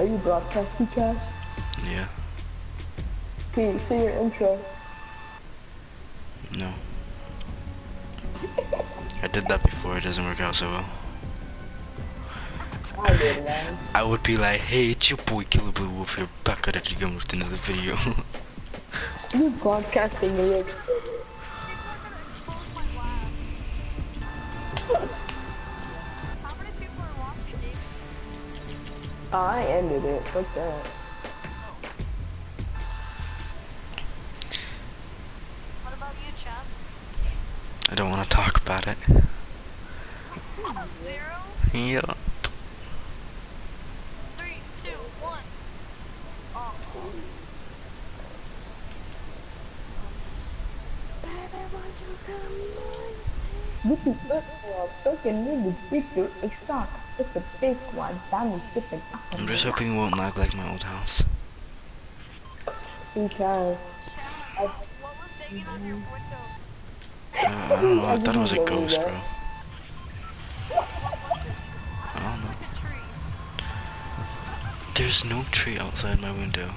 Are you broadcasting cast? Yeah. Okay, say your intro. No. I did that before. It doesn't work out so well. I did, man. I would be like, hey, it's your boy Killer Blue Wolf here, back at it again with another video. You broadcasting the lyrics. David? I ended it. Fuck that. What about you, Chaz? I don't want to talk about it. Zero, Yeah. three, two, one. Oh, Dit is Upworld, zulke nieuwe dikke, ik zag het de big one, dan is dit I'm just hoping it won't lag like my old house. Because Chaz, what was banging on your window? Uh, I don't know. I thought it was a ghost, bro. I don't know. There's no tree outside my window.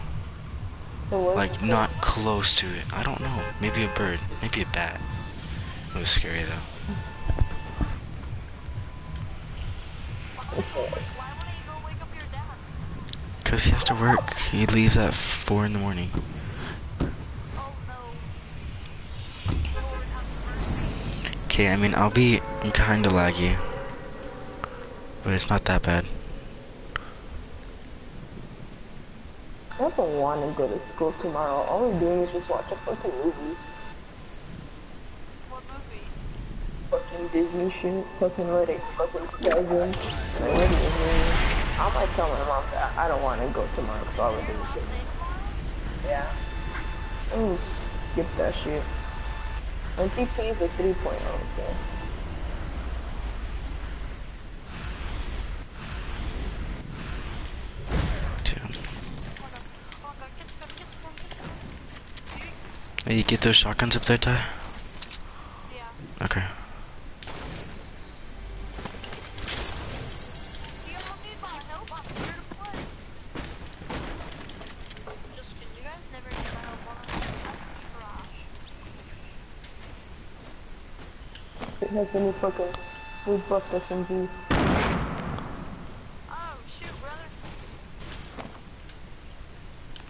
Like, not close to it. I don't know. Maybe a bird. Maybe a bat. It was scary, though. Because he has to work. He leaves at 4 in the morning. Okay, I mean, I'll be kinda laggy. But it's not that bad. I don't want to go to school tomorrow. All we're doing is just watch a fucking movie. What movie? Fucking Disney shit. Fucking let it fucking present. Like, what do you mean? I might tell my mom that I don't want to go tomorrow because all we're doing shit. Yeah. Ooh, skip that shit. And she pays the 3.0, okay. Damn. Hold on. Oh god, get the gun, get the gun, get the gun. Hey, you get those shotguns up there, Ty? Yeah. Okay. You don't need my help, I'm here to play. Just kidding, you guys never need my help on this. I'm trash. It has any fucking we buffed SMG. Oh, shoot, brother.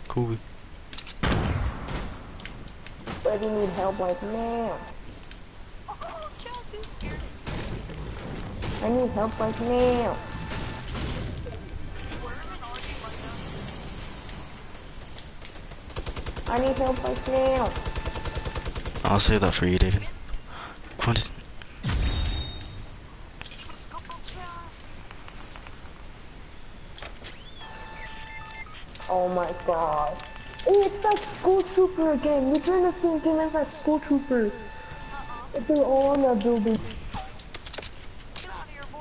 Cool. But you need help like now. Oh, Chaz, scared. I need help like now. Where is an RG like that? I need help like now. I'll save that for you, David. Come on. Let's go, Chaz. Oh my god. Hey, it's that school trooper again. We're doing the same game as that school trooper. Uh-uh. If they're all on that building. Get out of here, boy.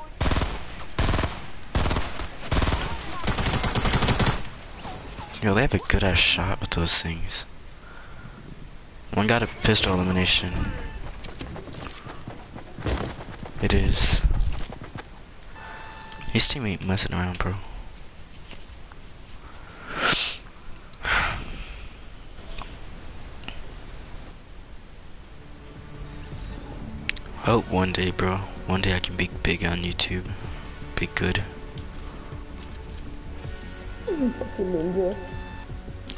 Yo, they have a good ass shot with those things. One got a pistol elimination. It is. His team ain't messing around, bro. Hope one day, bro. One day I can be big on YouTube. Be good.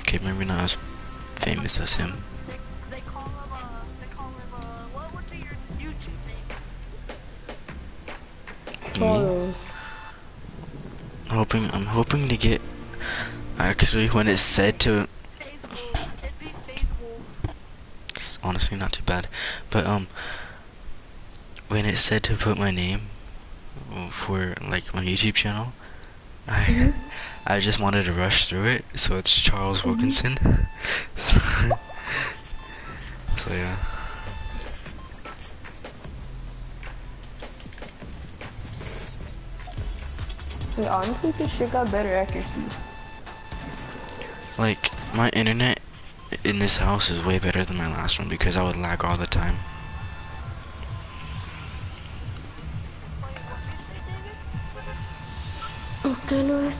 Okay, maybe not as famous as him. They, they call him, uh, him, uh, what would be your YouTube name? Charles. hoping I'm hoping to get actually when it's said to FaZe Wolf. It'd be FaZe Wolf. it's honestly not too bad but um when it said to put my name for like my YouTube channel I mm-hmm. I just wanted to rush through it so it's Charles mm-hmm. Wilkinson. So, so yeah. Wait, honestly, this shit got better accuracy. like my internet in this house is way better than my last one because I would lag all the time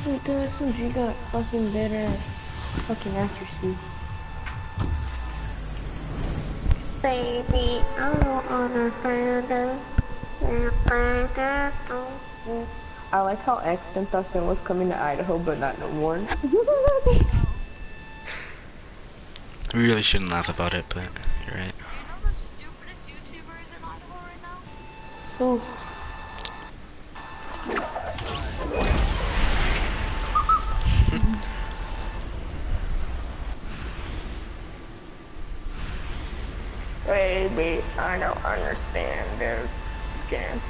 You got fucking better fucking accuracy. Baby, I. I like how X Tentacion was coming to Idaho, but not no more. We really shouldn't laugh about it, but you're right. Do you know the stupidest YouTuber is in Idaho right now?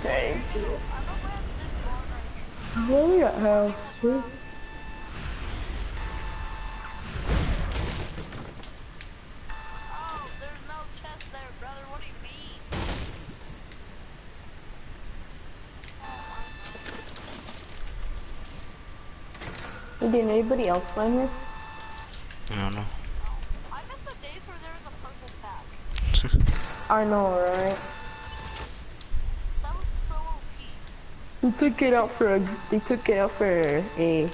You mean? Oh my god. Did anybody else land here? I don't know. I miss the days where there was a purple tag. I know, right? That was so OP. They took it out for a. They took it out for a.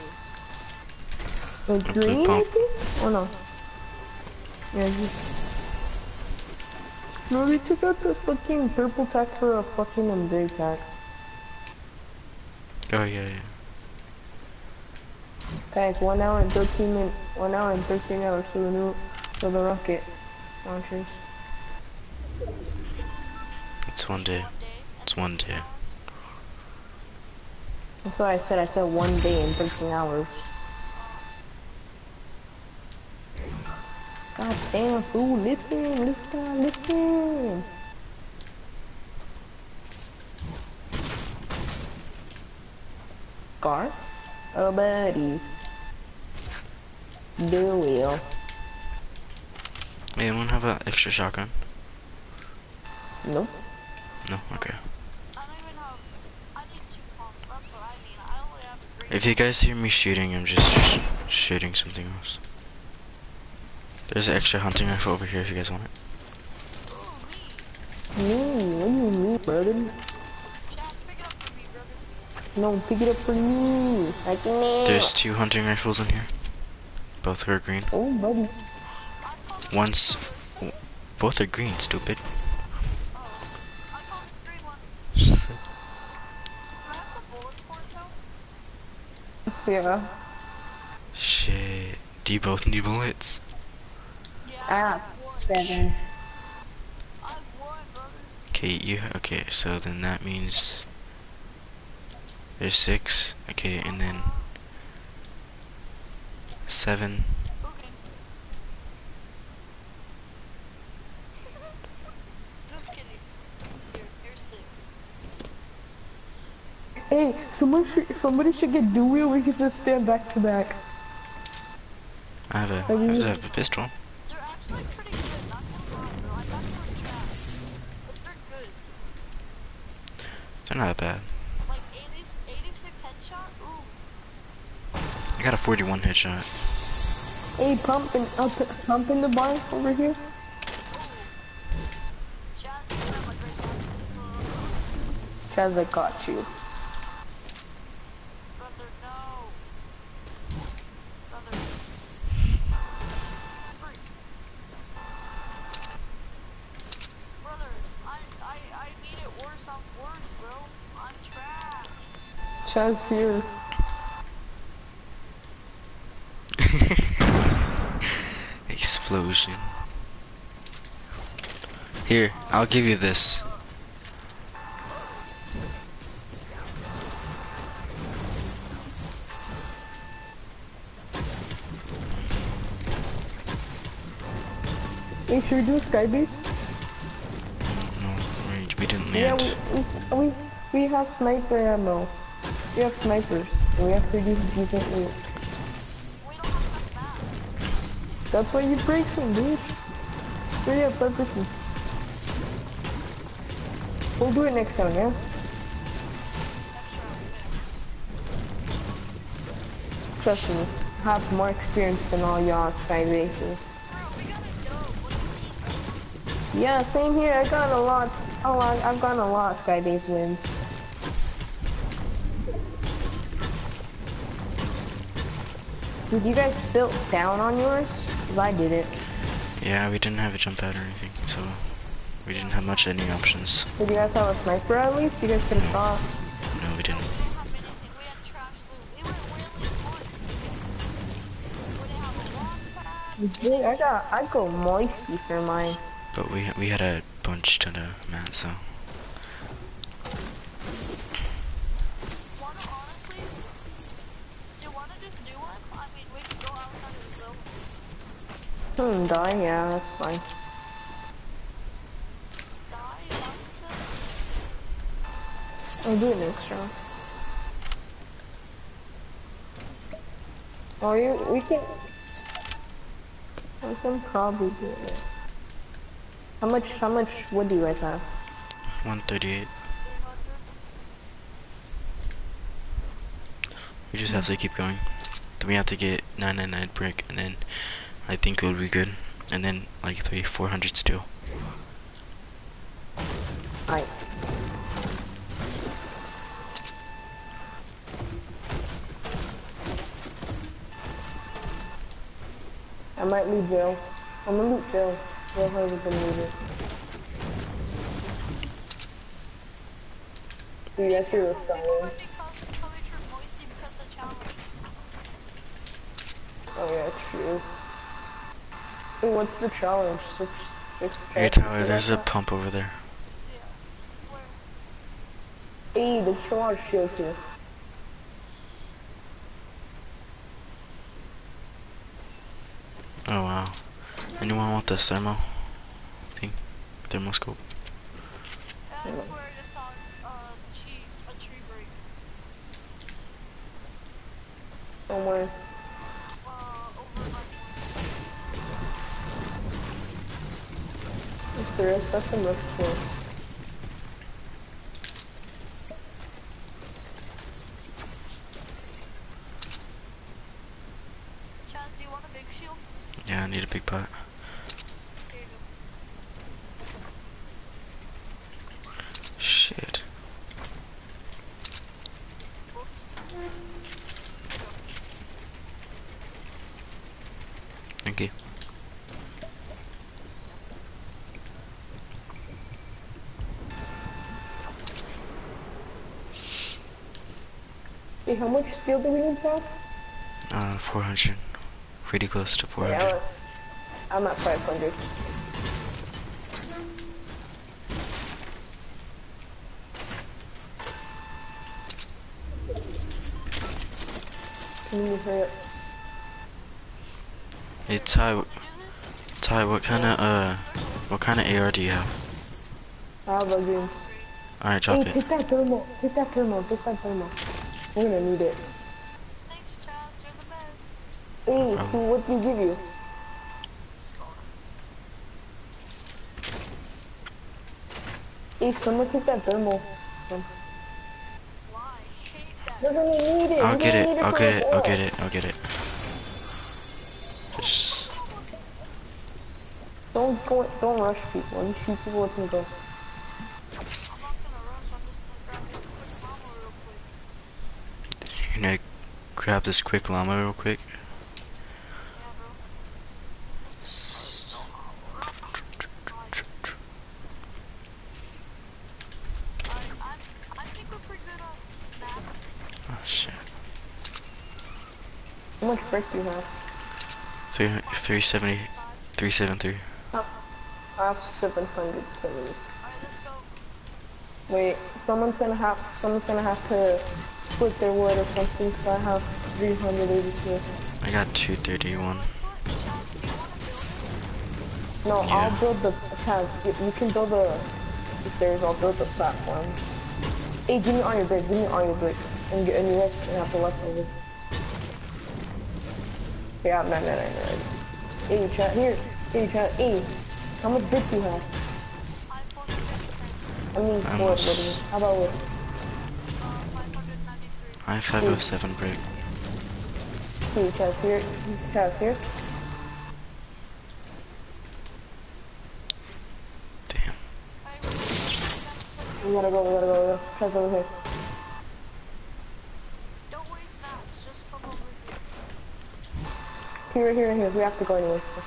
A green, I think? Or no? Yeah. No, they took out the fucking purple tack for a fucking big tack. Oh yeah, yeah. Guys, one hour and thirteen minutes. One hour and thirteen hours for the new for the rocket launchers. It's. One day. It's one day. That's why I said. I said one day in thirteen hours. God damn, fool! Listen, listen, listen. Gar? Oh, buddy. Do wheel. Hey, anyone have an extra shotgun? Nope. No? Okay. I don't even have. I need two pumps. That's what I need. I only have a green. If you guys hear me shooting, I'm just sh shooting something else. There's an extra hunting rifle over here if you guys want it. Me, what do you mean, brother? Chad, pick it up for me, brother. No, pick it up for me. Like me. There's two hunting rifles in here. Both are green. Oh, buddy. I call them One's... Both are green, stupid. Oh. I call them green one. Do I have some bullets for it though? Yeah. Shit. Do you both need bullets? Yeah. Have seven. I have one, brother. Okay, you... Okay, so then that means... There's six. Okay, and then... Seven. Okay. Just kidding. Here, here's six. Hey, someone should, somebody should get do wheel. We could just stand back to back. I have a... I Have you- have a pistol. They're actually pretty good, not gonna lie, bro. I got them in chat. But they're good. They're not bad. Like 80, 86 headshot? Ooh. I got a 41 headshot. Hey, pump in up, uh, pump in the barn over here. Chad, you have a great one. Cause I got you. Brother, no. Brother. Freak. Brother, I, I, I need it worse on worse, bro. I'm Chaz here. Explosion. Here, I'll give you this. Hey, should we do a sky base? No, we, we didn't Yeah, land. we, we, we, we have sniper ammo. We have snipers. We have. We have enough mats. That's why you break them, dude. For your purposes. We'll do it next time, yeah? Trust me, have more experience than all y'all sky bases. We? Yeah, same here. I got a lot. Lot. I've gotten a lot sky base wins. Did you guys build down on yours? Cause I didn't. Yeah, we didn't have a jump pad or anything, so we didn't have much any options. Did you guys have a sniper at least? You guys could have shot. No, we didn't. We didn't have anything. We had trash loot. We went really hard. We didn't have a launch pad. Dude, I got I go moisty for mine. But we we had a bunch ton of mats, so Wanna honestly? You wanna just do one? I mean, we can go outside of the zone. Hmm, die? Yeah, that's fine. I'll do it next round. Oh, you, we can... We can probably do it. How much, how much wood do you guys have? 138. We just have to keep going. Then we have to get 999 brick, and then I think we'll be good. And then like three, 400 steel. Alright. I might leave jail. I'm gonna loot jail. Jail hasn't been looted. Do you guys hear the People silence? might be cus- coming from Moisty because of challenge. Oh yeah, true. Hey, what's the challenge? Six, six. Hey packs or Tyler, there's a pump over there. Yeah. Where? that? Hey, there's a lot of shields here. Oh wow. Anyone want this thermo thing? Thermoscope. That's where I just saw uh, tree, a tree break. Somewhere. Uh, There is, that's the most close. Chaz, do you want a big shield? Yeah, I need a big pot. Here you go. Shit. Whoops. Thank you. Hey, how much steel do we need, Chad? Uh, 400. Pretty close to 400. Yeah, I'm at 500. Can you hurry up? Hey Ty, Ty, what kind of uh, what kind of AR do you have? I have a green. Alright, drop Hey, it. take that thermal. Take that thermal. Take that thermal. We're gonna need it. Thanks, Chaz. You're the best. Hey, Um. who, what did he give you? Hey, someone take that thermal. Why? We're gonna need it. I'll We're get gonna it. I'll get it. I'll get it. I'll get it. Just Don't go. Don't rush people. When you see people, let them go. I'm not gonna rush. I'm just gonna grab this quick llama real quick. you're gonna grab this quick llama real quick. Yeah, bro. I, I, I think we're pretty good on mats. Oh shit. How much brick do you have? Three, 370, 373. I have 770. Alright, let's go. Wait, someone's gonna have. Someone's gonna have to split their wood or something. Cause I have 382. I got 231. No, Yeah. I'll build the paths. You, you can build the, the stairs. I'll build the platforms. Hey, give me all your brick. Give me all your brick. And, and you guys can have the leftovers. Yeah, I'm 999 already. Hey, chat here. Hey, chat. Hey, how much brick do you have? 450, mean, I'm wood. What do you? How about wood? 593. I have 507 hmm. brick. Hey, hmm, chat here. Chat here. Damn. We're gonna We gotta go. We gotta go. We gotta. Chat's over here. Don't waste mats, just come over here. Here, here, here. We have to go anyway. So.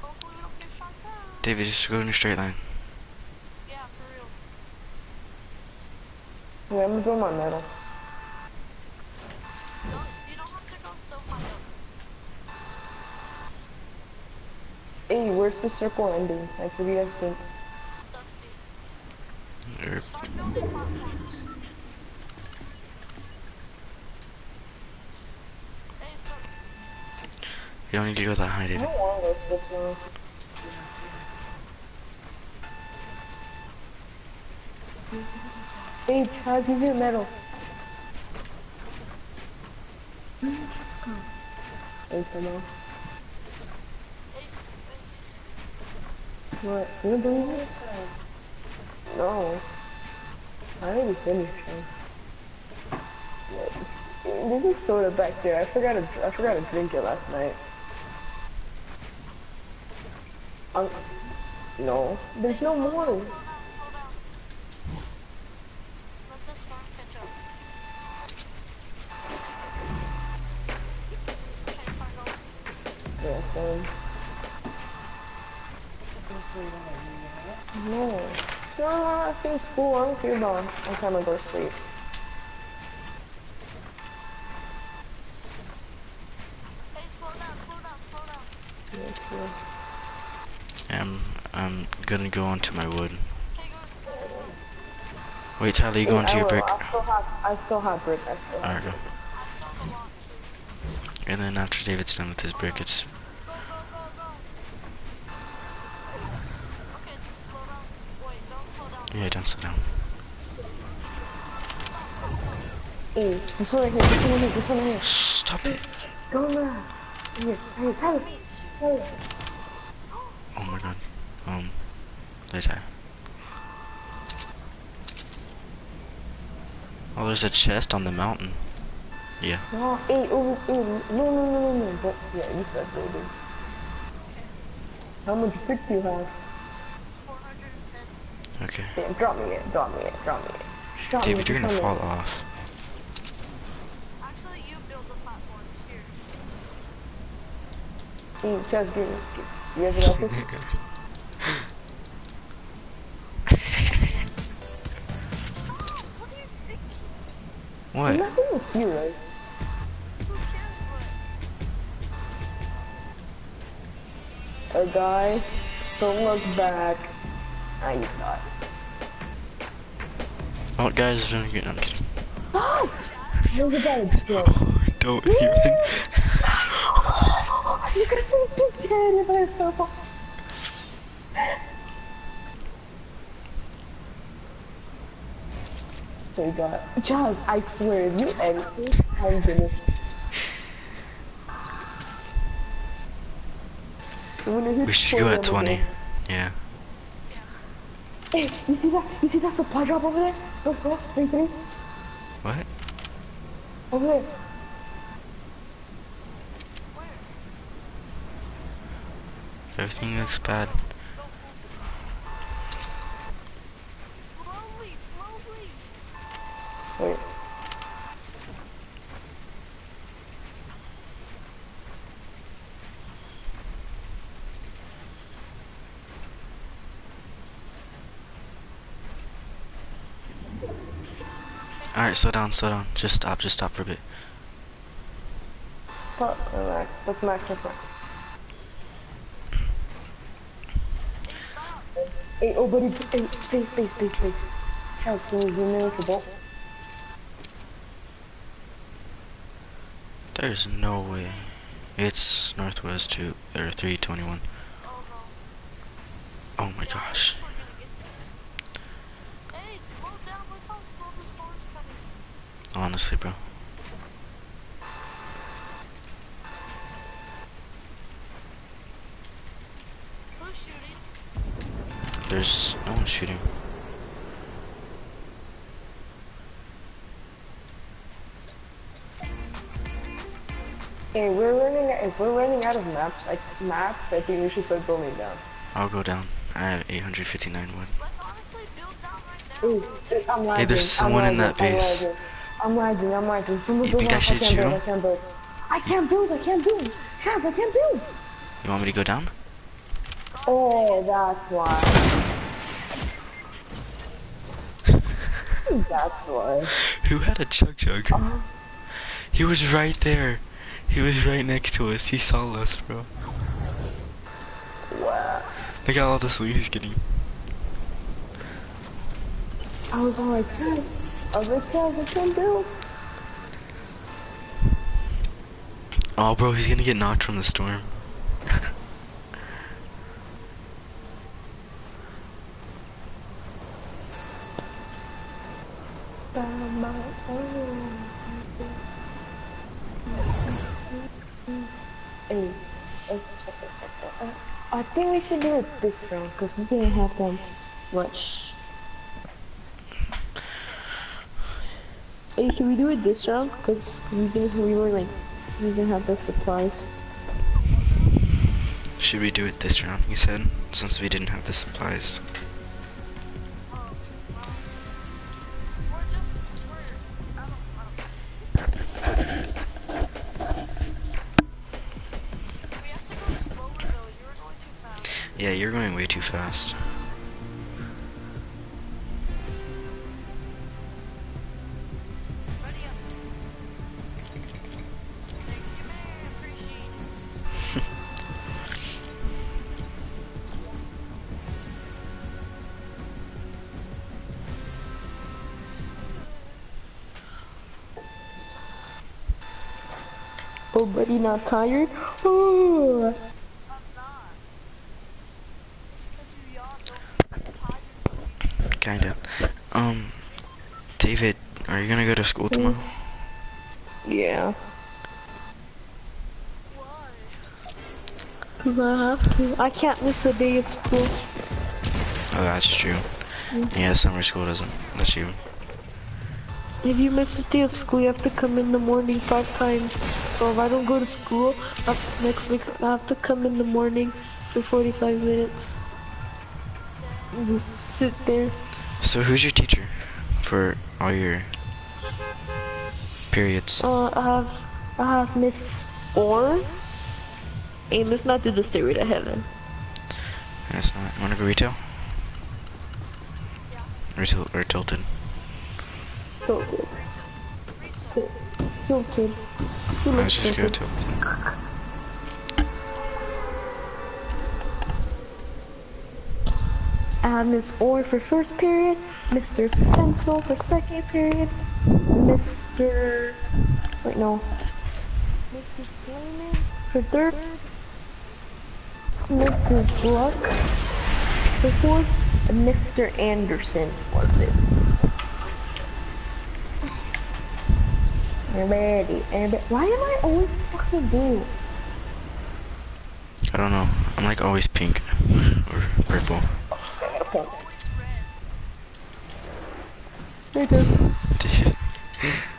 Hopefully we don't get shot down. David, just go in a straight line. Yeah, for real. Yeah, I'm doing my metal. Don't, you don't have to go so high up. Hey, where's the circle ending? Like, what do you guys think? Dusty. Er, Start building platforms. You don't need to go that high, I don't want to this. Hey, use your metal. Ace. What? You believe it? No. I already finished him. There's a soda back there. I forgot to I forgot to drink it last night. Um, no, there's no more. Going. Yeah, same. No. No, no, I stay in school. I don't care about what time I go to sleep. Hey, slow down, slow down, slow down. Yeah, sure. I'm, I'm gonna go onto my wood. Wait, Tyler, you Hey, go onto your brick. I still have, I still have brick. I still have. Alright, go. I found a lot too. And then after David's done with his brick, it's Go, go, go, go. Okay, slow down. Wait, don't slow down. Yeah, don't slow down. Hey, this one right here. This one right here. This one right here. Stop it. Go there. Here, hey, Tyler. Tyler. Oh my god. Um, later. Oh, there's a chest on the mountain. Yeah. No, hey, oh, hey, no, no, no, no, no. But, yeah, you said so, dude. How much brick do you have? 410. Okay. Damn, drop me it, drop me it, drop me it. Drop David, me you're gonna fall me it. off. Actually, you build the platforms here. Hey, Chaz, give me. You have any else's? What do you think? what? Nothing with you, guys. Who cares A guy, don't look back. Ah, you thought. Oh, guys, don't get. I'm kidding. Oh! Look at that, bro. Don't even. You guys would be dead if I fell. So we got Jazz, I swear, if you this, I'm gonna. When it hits we should go at 20. gonna- Yeah. Hey, you see that? You see that supply drop over there? Go first, three, three. What? Over there. Where? Everything looks bad. Slowly, slowly. Wait. Alright, slow down, slow down. Just stop, just stop for a bit. Uh, Max. That's Max, that's Max. Hey, oh, buddy. Hey, space, space, space, space. Charles, can you zoom in with your bolt? There's no way. It's northwest two or three twenty one. Oh. Oh my gosh. We're gonna get this. Hey, slow down. Look how slow the storm's coming. Honestly, bro. Who's shooting? There's no one shooting. Hey, we're running. If we're running out of mats, like mats, I think we should start building down. I'll go down. I have 859 wood. Let's honestly build down right now. Ooh, I'm lagging. there's someone in that base. I'm lagging, I'm lagging. Someone's You think over I should can't shoot build, him? I can't build. I can't build, I can't build. Chaz, I can't build. You want me to go down? Oh, that's why. that's why. Who had a chug jug? Oh, He was right there. He was right next to us. He saw us, bro. wow. Look at all the loot he's getting. I was all like, Chaz. I was like, Chaz, I can't build. Oh, bro, he's gonna get knocked from the storm. Hey, I think we should do it this round because we didn't have that much. Hey, should we do it this round? Because we didn't, we were like, we didn't have the supplies. Should we do it this round? He said, since we didn't have the supplies. You. Yeah, you're going way too fast. You yawn don't you're tired. Kinda. Um, David, are you gonna go to school tomorrow? Yeah. Cause I have to. I can't miss a day of school. Oh, that's true. Yeah, summer school doesn't let you. If you miss a day of school, you have to come in the morning five times. So if I don't go to school up next week, I have to come in the morning for 45 minutes. And just sit there. So who's your teacher for all your periods? Uh, I have, I have Miss Orr. Hey, let's not do the stairway to heaven. That's not. Wanna go retail? Yeah. Retail or Tilted. Rachel. Tilted. She looks just go tilted. I have Miss Orr for first period, Mr. Fensel for second period, Mr. Wait, no. Mrs. Lehman for third, Mrs. Lux for fourth, and Mr. Anderson for fifth. Everybody, everybody. Why am I always fucking blue? I don't know. I'm like always pink or purple. Always red. There it is.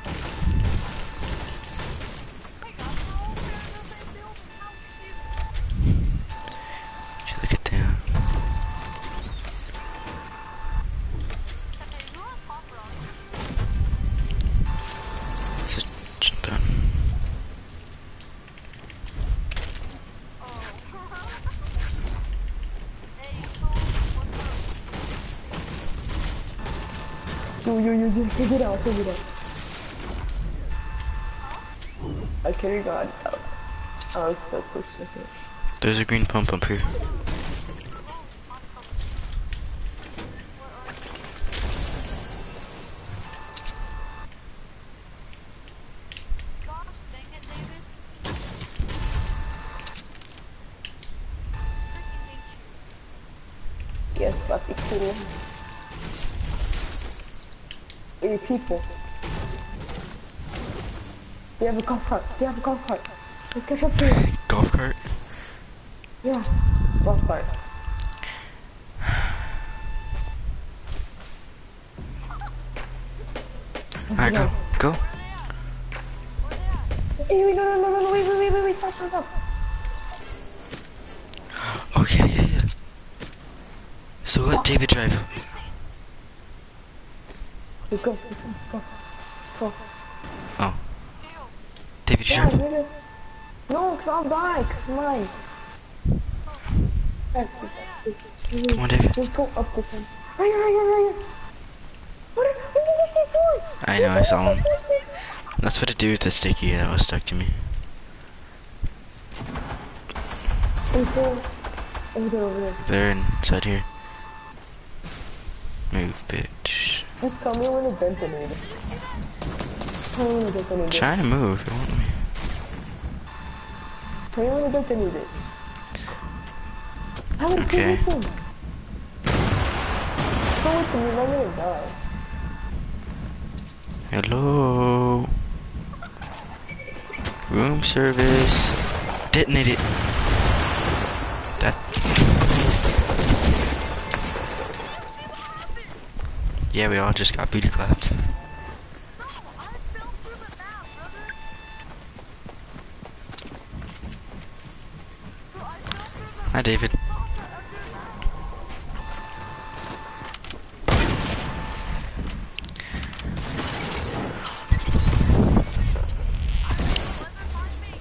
Take it out, take it out. I could have gone out. Uh, I was stuck for a second. There's a green pump up here. People. They have a golf cart. They have a golf cart. Let's catch up to it. Golf cart? Yeah, golf cart. Alright, go. Go. Where they at? Hey, wait, no, no, no, no, wait, wait, wait, wait, wait, stop, stop, stop. Yeah, yeah, yeah. So let David drive. Let's go, let's go, let's go. Go. Oh. David, you Yeah, nigga. No, cause I'm dying, cause mine. Come on, David. Just go up the fence. Right here, right here, right here. What are, what did he say force? I know, I saw him. That's what to do with the sticky that was stuck to me. Over there, over there, over there. There inside here. Move, bitch. Just tell me when to detonate. Tell me when to detonate it. Trying to move. It won't let me. Tell me when to detonate it. How would Okay. you listen? Don't listen, you're not gonna die. Hello. Room service. Detonate it. Yeah, we all just got booty clapped. Hi, I fell through the map, brother. Bro, I fell through the Hi, David. saucer under that. Let them find me.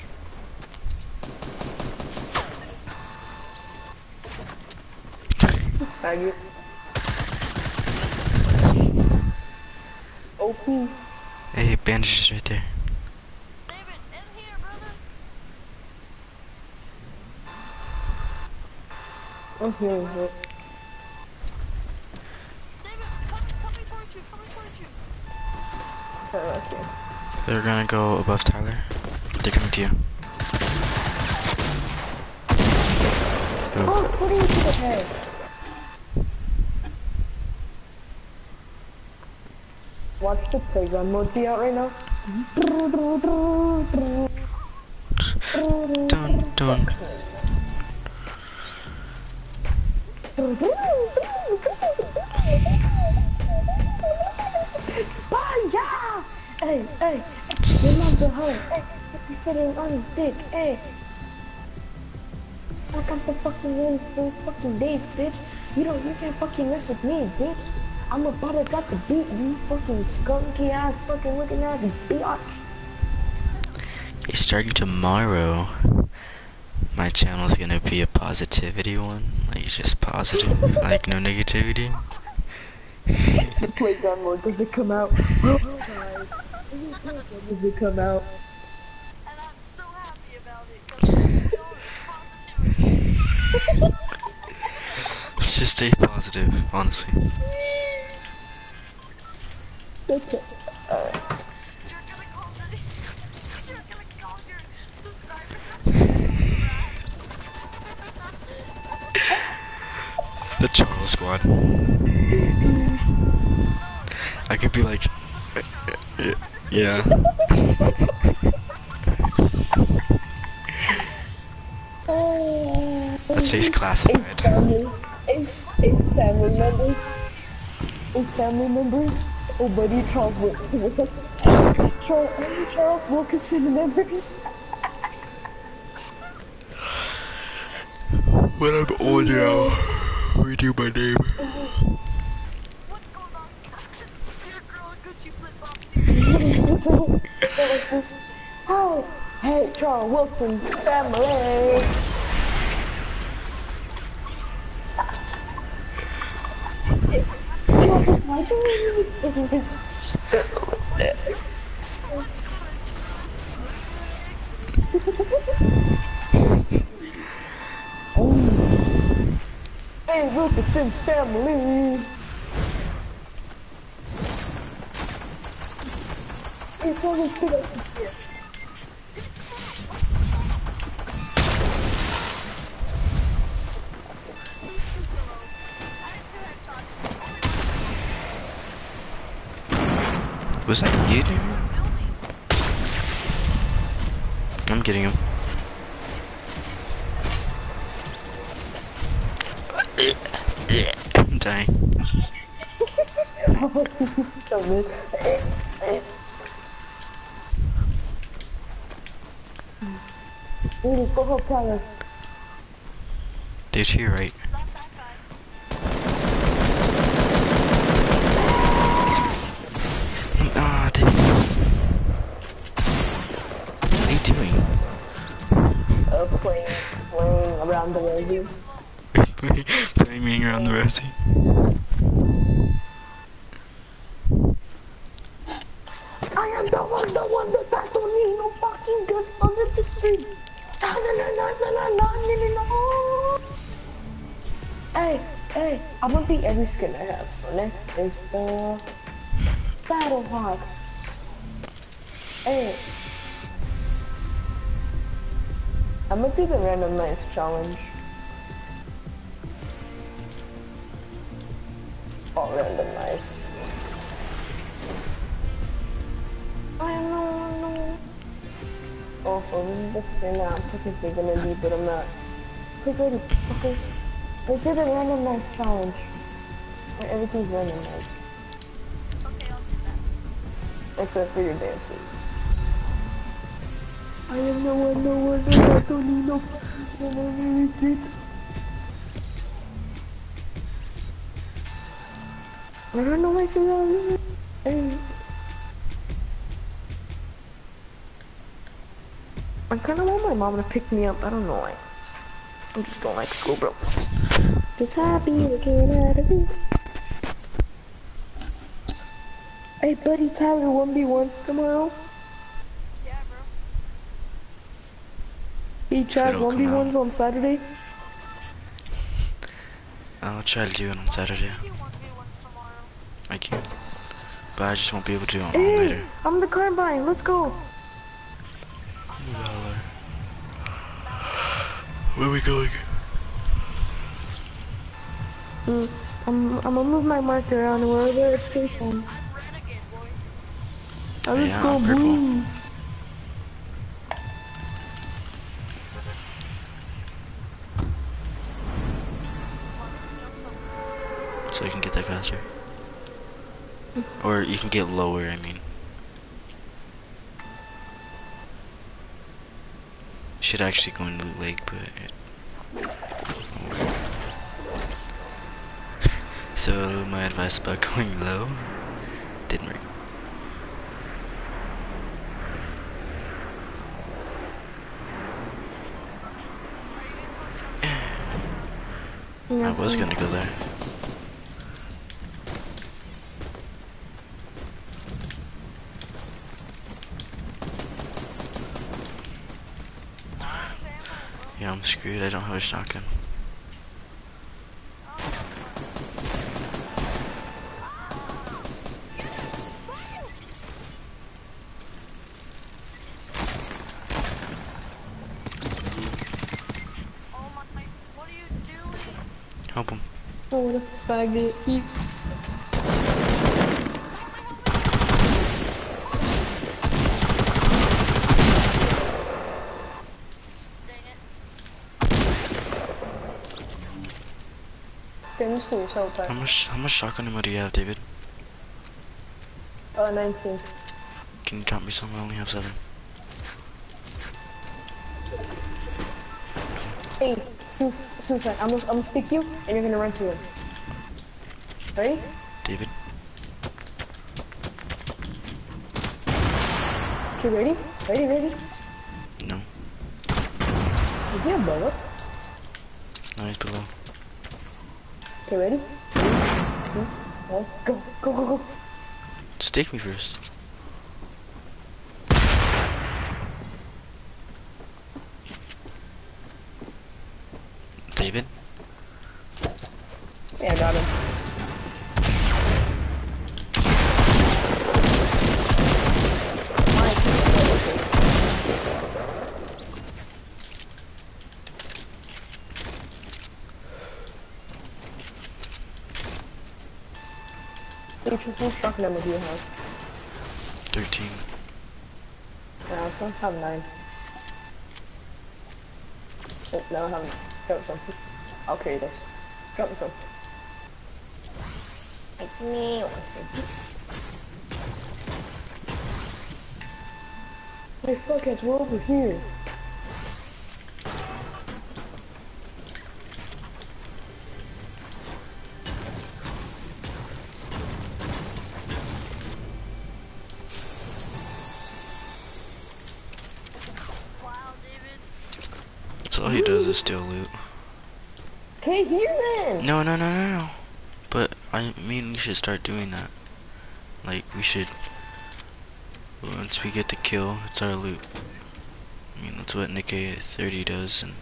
Faggot. OP. Hey, bandages right there. David, in here, brother. I'm healing it. David, come, coming towards you, coming towards you. Okay, They're gonna go above Tyler. They're coming to you. Oh, what are you to the head? Watch the playground mode be out right now. Dun dun. Baya! Hey, hey, your mom's at home. Hey, he's sitting on his dick. Hey. I got the fucking wins for fucking days, bitch. You don't, you can't fucking mess with me, bitch. I'm about to drop the beat, you fucking skunky ass, fucking looking ass bitch. Okay, starting tomorrow, my channel is gonna be a positivity one. Like, just positive. like, no negativity. The playground mode does it come out? Oh does it come out? So happy about it. 'cause it's. Let's just stay positive, honestly. Okay. You're The Charles Squad. I could be like, yeah. That says It's classified. family. It's, it's family members. It's family members. Oh, buddy, Charles Wilkinson. Charles, Charles Wilkinson members. When I'm older, redo my name. What's going on? This is your girl Gucci flip flops. so, so like this. Oh, hey, Charles Wilson family. Hey, Wilkinson's family. It's always good the here. Was that you, dude? I'm getting him. day. Dude, to right. Ah, dude. What are you doing? Playing, playing around the rosy. playing around the rosy. Skin I have. So next is the Battle Hawk. Hey. I'm gonna do the randomized challenge. All randomized. I don't know. Also, this is the thing that I'm technically gonna be, but I'm not. Quick, ready, fuckers. Let's do the randomized challenge. Where everything's randomized. Okay, I'll do that. Except for your dances. I am no one, no one, no one, don't need no no one, no one, I don't know why she's you Hey. I kinda want my mom to pick me up, I don't know why. I just don't like school, bro. Just happy to get out of here. Hey, buddy, Tyler, 1v1s tomorrow. Yeah, bro. He tries it'll come 1v1s on Saturday. I'll try to do it on Saturday. You want me once tomorrow? I can. But I just won't be able to do it on Hey, later. I'm the Carbide. Let's go. Where are we going? Mm, I'm, I'm gonna move my marker around wherever it's taken. I'm renegade, boy. Oh, let's Yeah, go, blues. Come on, jump some. So you can get there faster. Or you can get lower, I mean. Should actually go into the Lake, but... so, my advice about going low didn't work. I was gonna go there. Yeah, I'm screwed. I don't have a shotgun. Oh my, what are you doing? Help him. Oh, what a faggot. He... Dang it. Tim's cool, so How much how much shotgun ammo do you have, David? Uh, 19. Can you drop me some? I only have seven. Hey, Su Suicide, I'm gonna, I'm gonna stick you, and you're gonna run to him. Ready? David? Okay, ready? Ready, ready? No. Is he above us? No, he's below. Okay, ready? Three, one, go, go, go, go. Stick me first. number do you have? 13. No, I still have 9. No, I haven't. Drop something. I'll carry this. Drop something. Like me, one Hey, fuckheads, we're over here. All he does is steal loot. Okay, here then. No, no, no, no, no. But I mean, we should start doing that. Like, we should. Once we get the kill, it's our loot. I mean, that's what Nick 30 does, and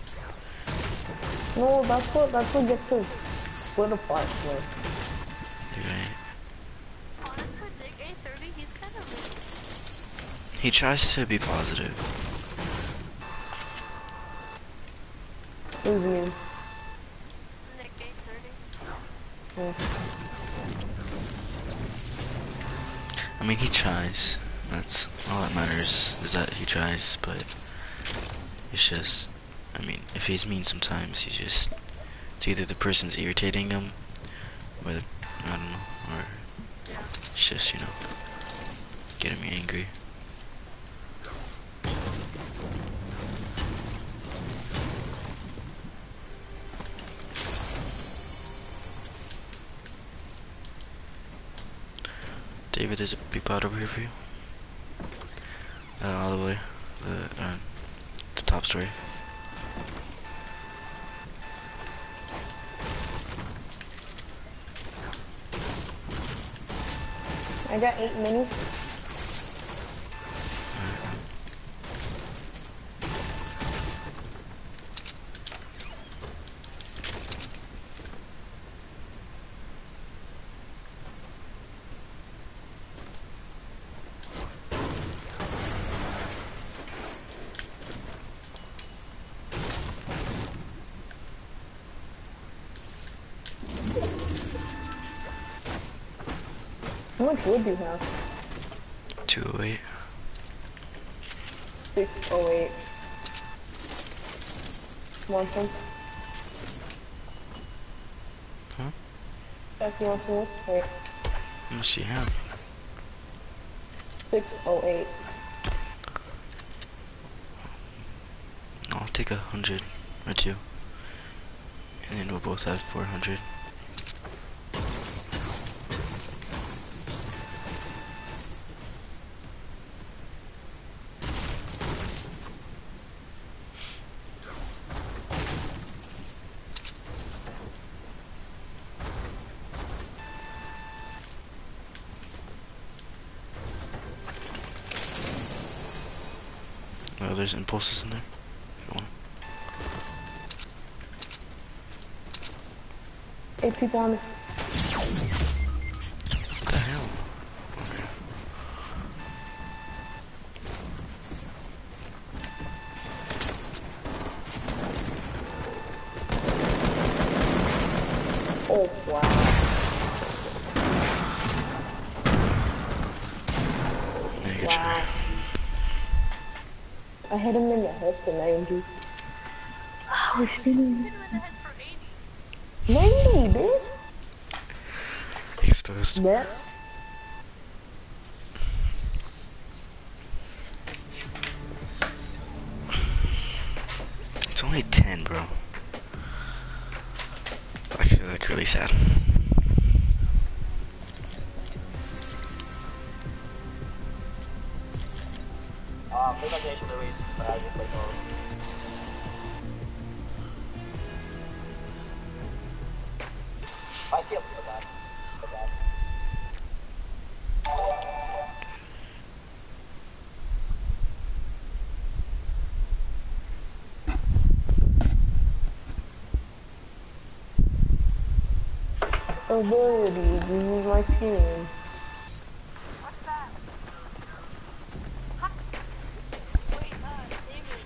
No, that's what that's what gets us split apart. Like, right. Honestly, Nick A30, he's kind of He tries to be positive. Who's me? Nick A30. Yeah. I mean, he tries. That's all that matters is that he tries, but it's just, I mean, if he's mean sometimes, he just, it's either the person's irritating him, or the, I don't know, or it's just, you know, getting me angry. David, there's a peep out over here for you. Uh, all the way, the, uh, the top story. I got eight minis. Wood do you have? 208. Six oh eight. Want some? Huh? That's some wood? Wait. How much do you have? Six oh eight. I'll take a hundred or two. And then we'll both have 400. Oh, there's impulses in there. Eight people on me. What the hell? Okay. Oh wow. Yeah, good Wow. try. I hit him in the head for 90. Ah, I was still in the head for 80. 90, dude. Exposed. Yeah. Ability, this is my skin. What's that? Huh? Wait, uh, David,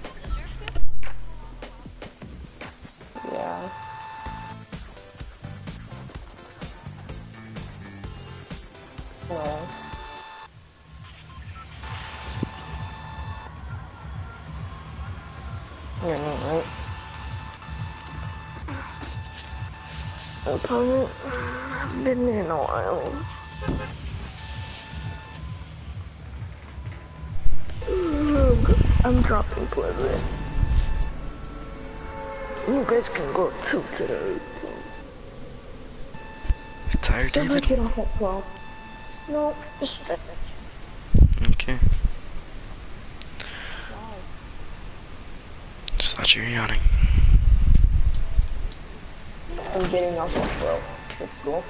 I'm. You guys can go too today. You tired, Never David? get off at 12. No, just stretch. Okay. Just thought you were yawning. I'm getting off my throat. It's school.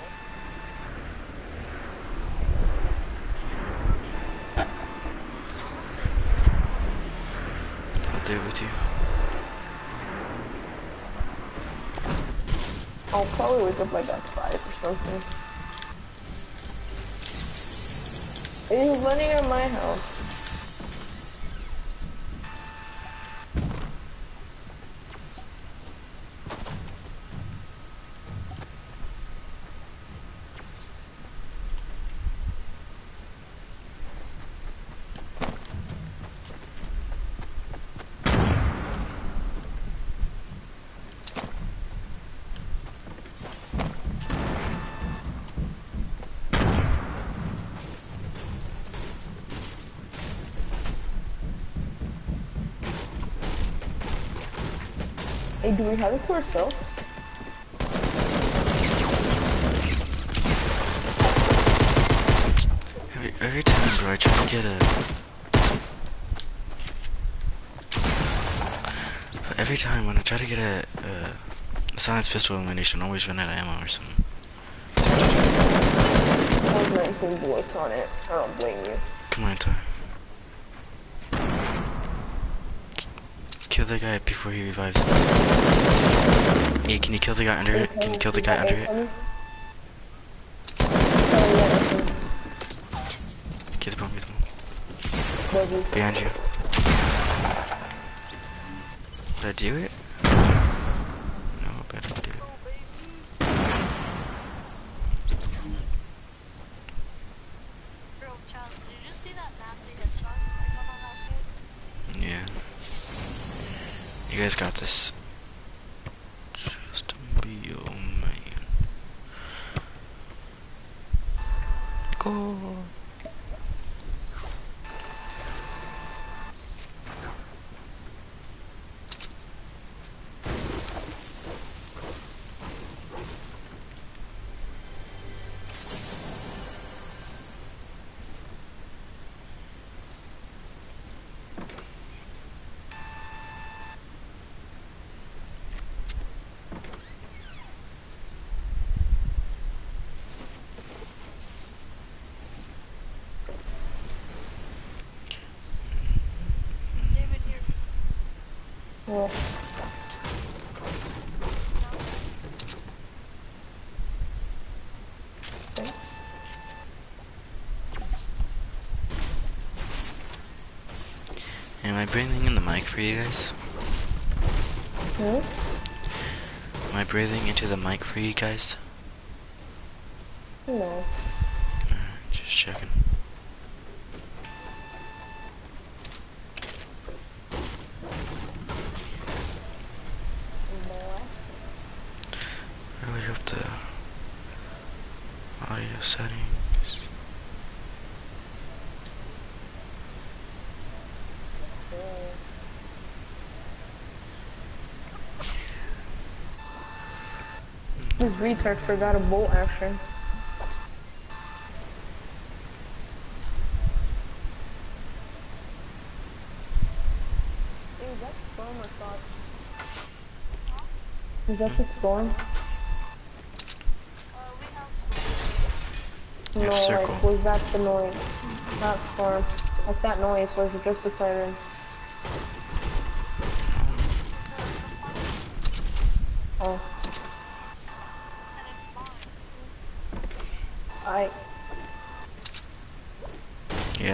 Do with you. I'll probably wake up like at 5 or something. He's running at my house. Hey, do we have it to ourselves? Every, every time, bro, I try to get a. Every time when I try to get a, a silence pistol ammunition, I always run out of ammo or something. I was 19 bullets on it. I don't blame you. Come on, Tar. Kill the guy before he revives. Hey, can you kill the guy under it? Can you kill the guy under it? Get the bomb, get the bomb. Behind you. Did I do it? No, but I didn't do it. Oh, baby. Bro, Chad, did you see that nasty headshot I got on that kid? Yeah. You guys got this. Just be your man. Go. David, here. Yeah. Thanks. Am I breathing in the mic for you guys? Hmm? Am I breathing into the mic for you guys? No. Alright, just checking. Really hope the audio settings. This retard forgot a bolt action. Is that storm or thought? Is that the storm? Uh, we have school. No, have circle. like, was that the noise? Not storm. Like that noise, was it just the siren?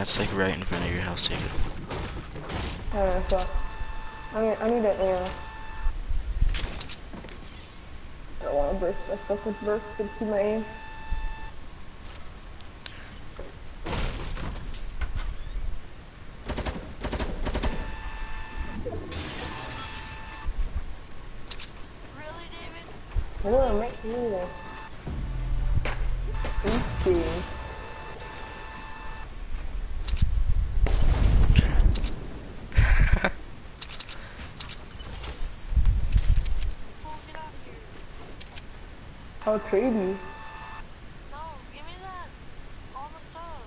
It's like right in front of your house, David. I don't know, so. I mean, I need an air. I don't want to burst myself with burst to keep my aim. I'll trade you. No, give me that. All the stuff.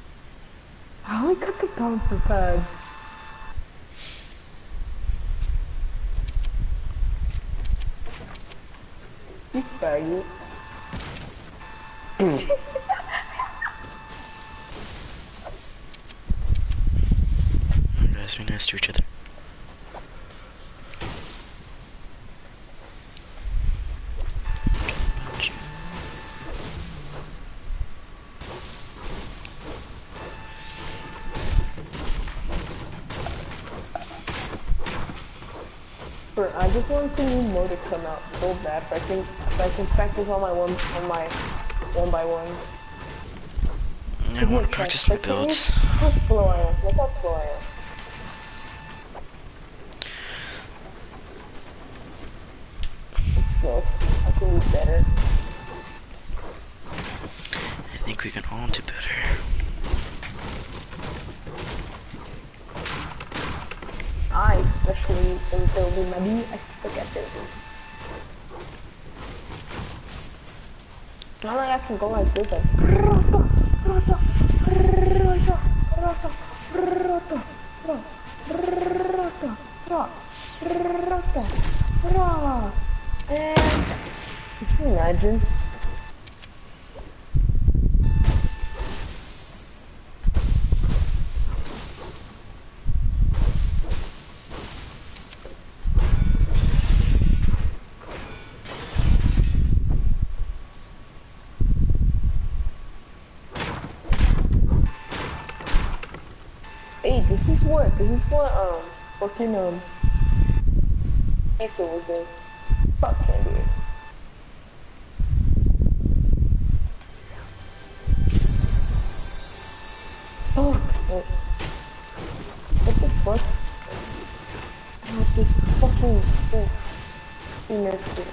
I only got the bumper pads. You faggot. Guys, be nice to each other. Bro, I just want the new mode to come out so bad. If I can, if I can practice on my one, on my one by ones. I want to practice my builds. Look how slow I am. Look how slow I am. It's slow. I can do better. I think we can all do better. I, since building maybe I suck at. Not like I can go like this like and can you imagine? This is what um fucking um April was doing. Fuck can't do it. Oh wait. What the fuck? What the fucking thing? He nerfed it.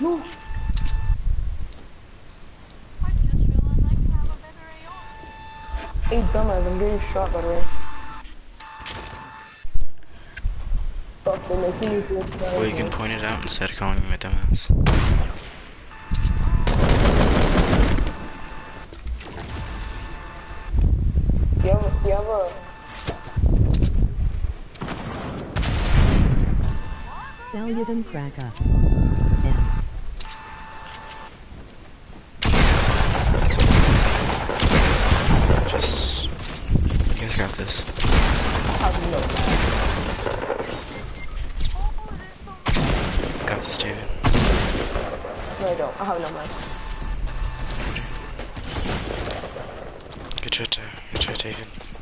No. I just realized I can have a better AR. Hey dumbass, I'm getting shot by the way. Fuck, they're making me feel bad. Well, you can point it out instead of calling me a dumbass. You have, you have a Salutum Kraka. M. Just. Good shot, uh,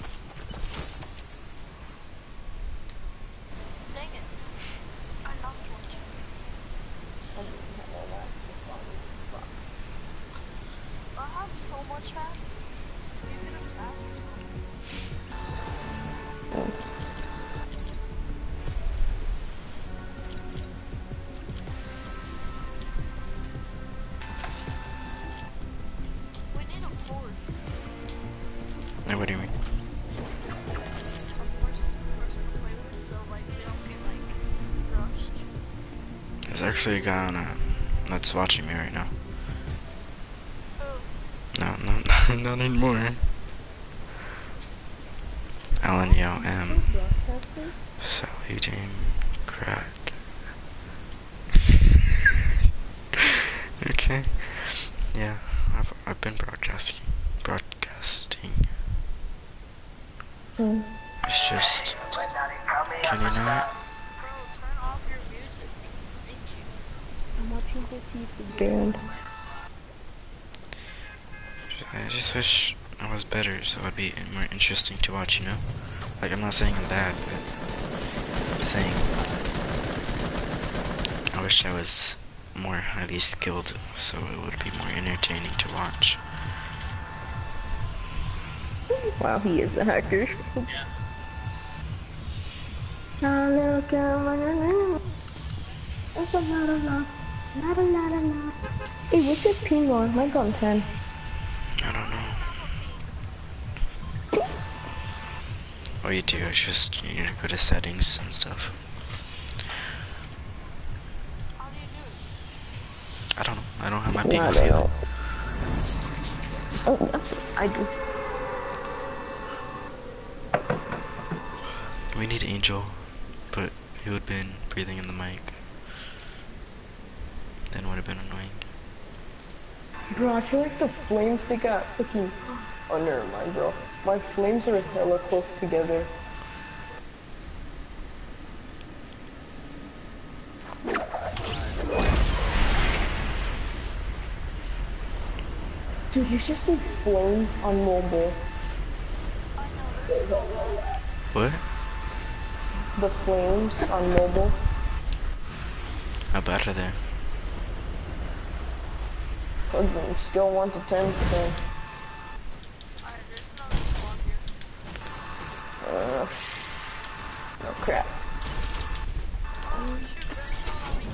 actually a guy on uh, that's watching me right now. Oh, No, no, not anymore. Alan Yo M. Saluting crack. Interesting to watch, you know? Like I'm not saying I'm bad, but I'm saying I wish I was more highly skilled so it would be more entertaining to watch. Wow, he is a hacker. Now look at my name. It's a lot of love. Not a lot of love. Hey, what's your ping on? Mine's on 10. All you do. It's just you know, go to settings and stuff. I don't know. I don't have my people. with. Oh, that's what I do. We need Angel, but he would have been breathing in the mic. Then would have been annoying. Bro, I feel like the flames they got looking Oh, never mind, bro. My flames are hella close together. Dude, you should see flames on mobile. I know, they're so low. What? The flames on mobile. How bad are they? Skill 1 to 10 percent. People on me.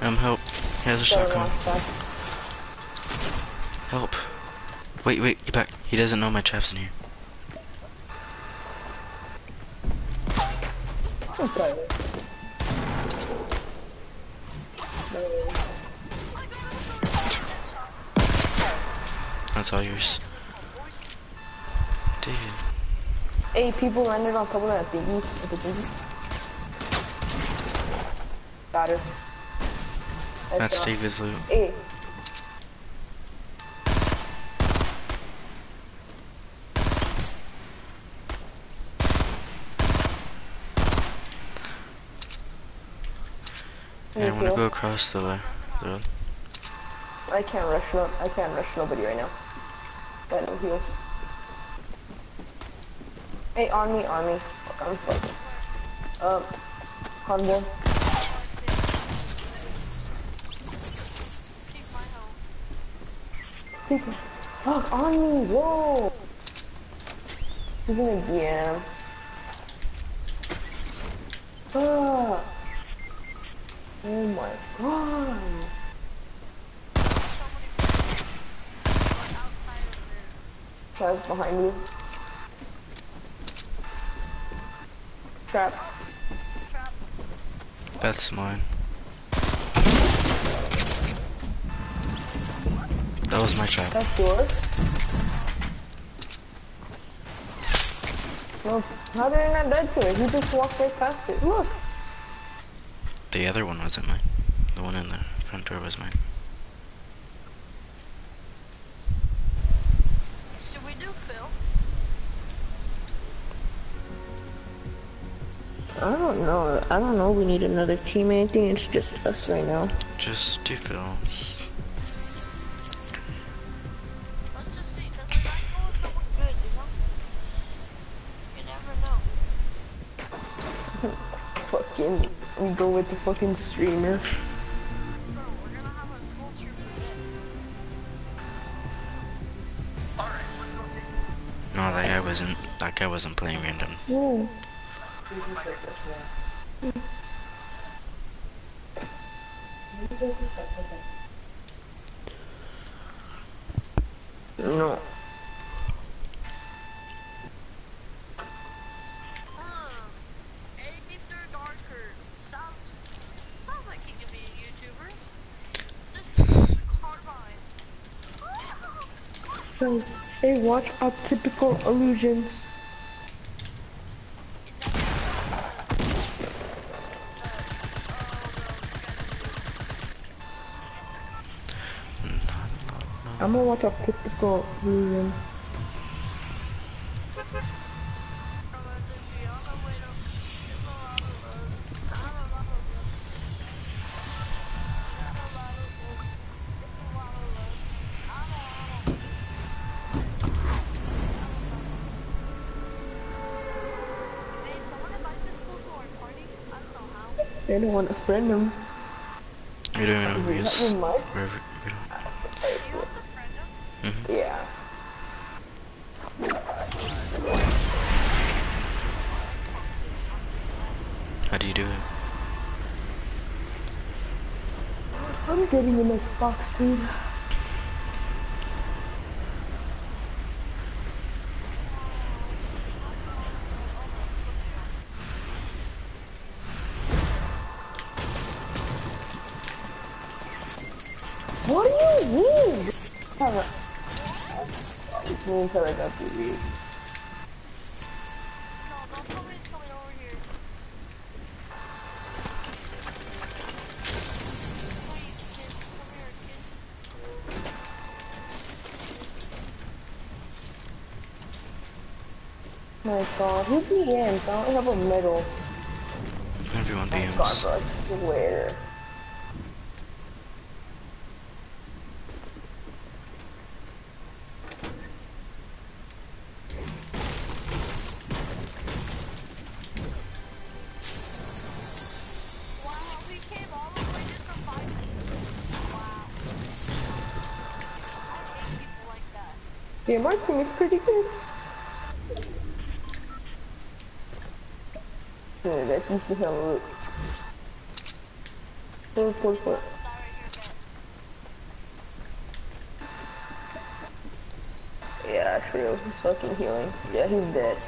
Um, help. He has a shotgun. Help. Wait, wait, get back. He doesn't know my trap's in here. That's all yours. Dude. Hey, people landed on top of that thingy. With the thingy. Got her. That's uh, David's loot. Hey. Yeah, I wanna go across the, road. I can't rush no I can't rush nobody right now. Got no heals. Hey, on me, on me. Fuck, I'm fucked. Um, Honda. Fuck, on me, whoa! He's in a DM. Fuck. Oh my god. Somebody like outside of there. Behind you. Trap. Trap. That's mine. That was my trap. That's yours? No, how did I not dead to it? He just walked right past it. Look! The other one wasn't mine. The one in the front door was mine. I don't know. I don't know. We need another teammate. I think it's just us right now. Just two films. Let's just see, cause we go with someone good, you know? You never know. Fucking, we go with the fucking streamer. Bro, we're gonna have a school trip again. No, that guy wasn't. That guy wasn't playing random. Ooh. No. Hey, Mr. Darker. Sounds, sounds like he could be a YouTuber. This is Carbide. Hey, hey, watch our typical illusions. I'm gonna watch our typical illusion. Hey, someone invite this fool to our party? I don't. They don't want to friend him. We don't even know who boxing. What do you mean? What do you mean Philadelphia? DMs? I don't have a medal. Everyone Oh god, DMs. I swear. Wow, we came all the way just to find it. Wow. I hate people like that. Yeah, my team is pretty good. Piece of hell look. Let's right here, bet. Yeah, true. He's fucking healing. Yeah, he's dead.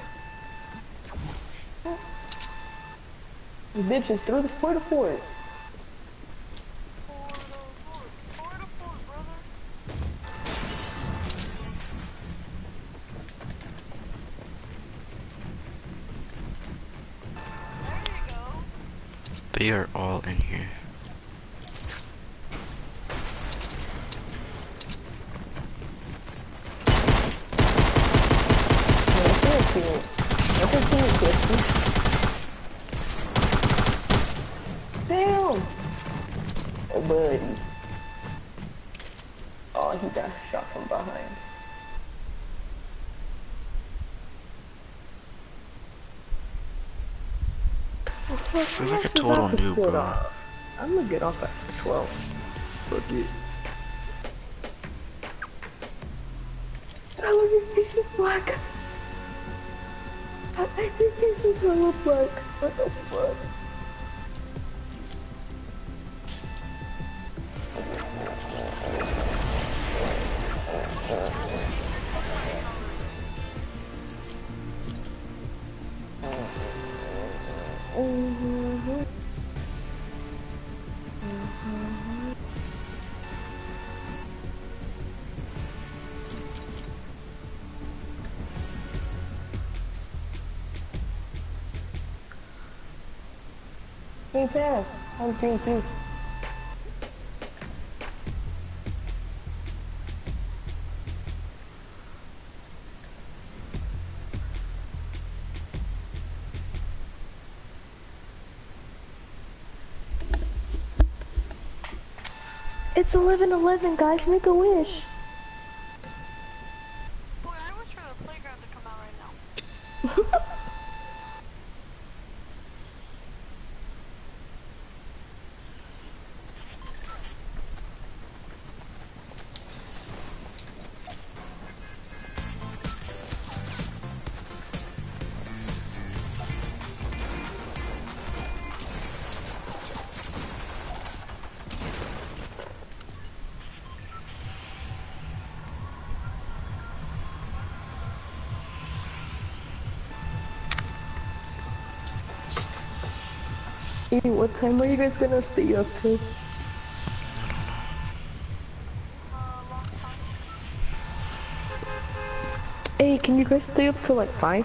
Bitches, through the four to four. I feel like a total noob, bro. I'm gonna get off at 12. Fuck it. I love your face is black. I- Your face is hella black. What the fuck? Oh, too. It's 11-11, guys. Make a wish. Hey, what time are you guys gonna stay up to? Hey, can you guys stay up till like 5?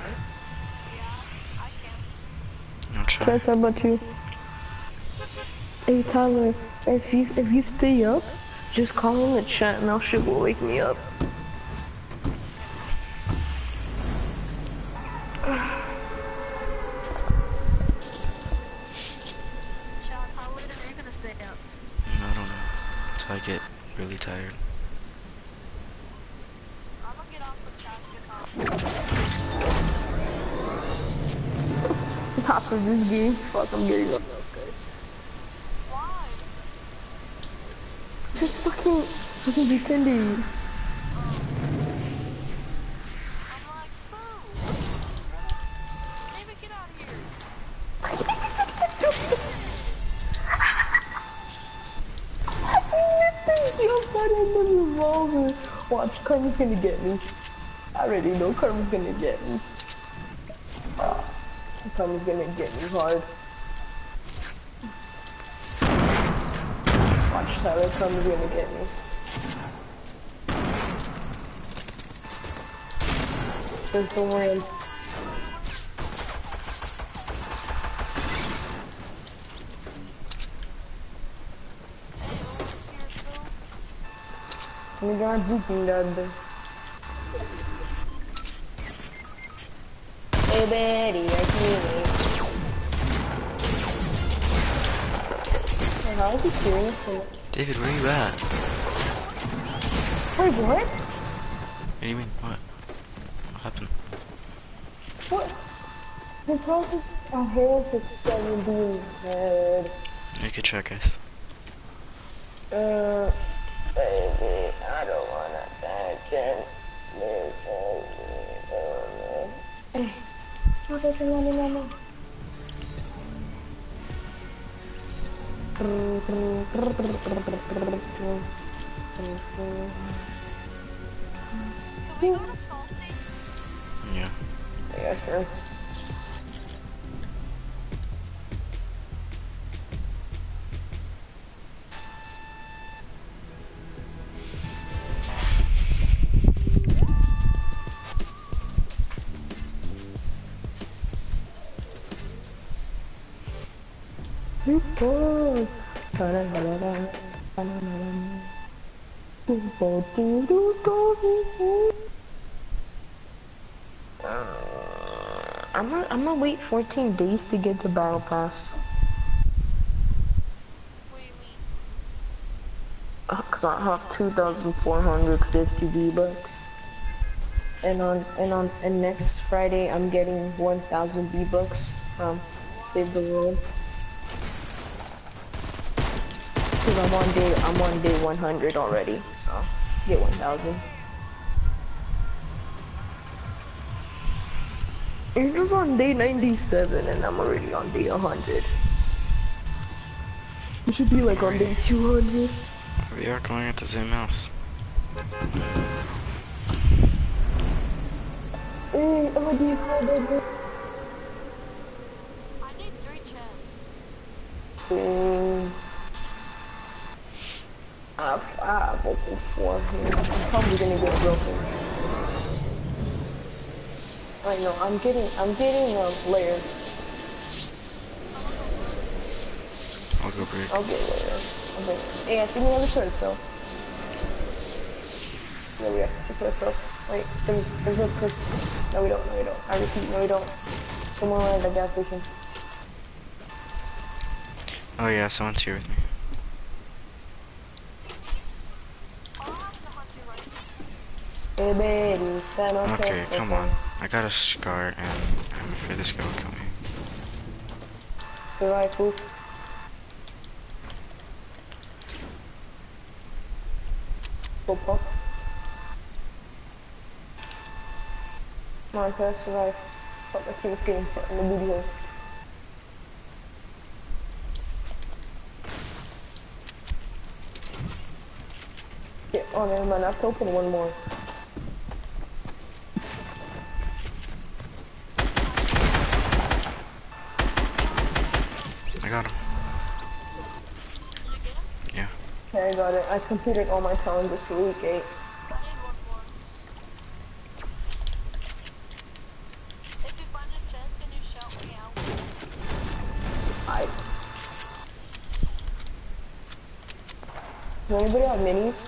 Yeah, I can. No try. Chance, how about you? Hey, Tyler, if you, if you stay up, just call in the chat and I'll shit will wake me up. This game, fuck, I'm getting up. Why? Just fucking, fucking defending. Here! Watch, Karma's gonna get me. I already know Karma's gonna get me. Karma's gonna get me hard. Watch Tyler comes gonna get me. Don't worry. We got Duking Dad. Hey Betty, Hey, How is he hearing David, where are you at? Wait, what? What do you mean? What? What happened? What? The process a whole for 17 head. Make a check, guys. Uh, baby, I don't wanna attention. Hey, what is your money, mama? Yeah. Yeah, sure. Do. I'm gonna, I'm gonna wait 14 days to get the battle pass. Uh, Cause I have 2,450 V-Bucks. And on, and on, and next Friday I'm getting 1,000 V-Bucks from Save the World. Cause I'm on day, I'm on day 100 already, so get 1,000. It was on day 97 and I'm already on day 100. We should be like on day 200. We are going at the same house. Hey, do you feel that? I need three chests. Um, I have, I have open four here. I'm probably gonna get broken. I know, I'm getting, I'm getting um, layers. I'll go break. I'll get layers. Okay. Hey, I think we have a short cell. No, we have a short cells. Wait, there's, there's a person. No, we don't, no, we don't. I repeat, no, we don't. Someone at the gas station. Oh yeah, someone's here with me. I don't have the hunter rifle. Hey, baby, stand on Okay, come on. I got a scar and I'm afraid this guy will kill me. The rifle. Go pop. On, try to survive. Fuck, my team's getting put in the booty hole. Yeah, oh never mind, I have to open one more. Got him. Yeah. Okay, I got it. I completed all my challenges for week 8. I need one more. If you find a chest, can you shout me out? I. Does anybody have minis?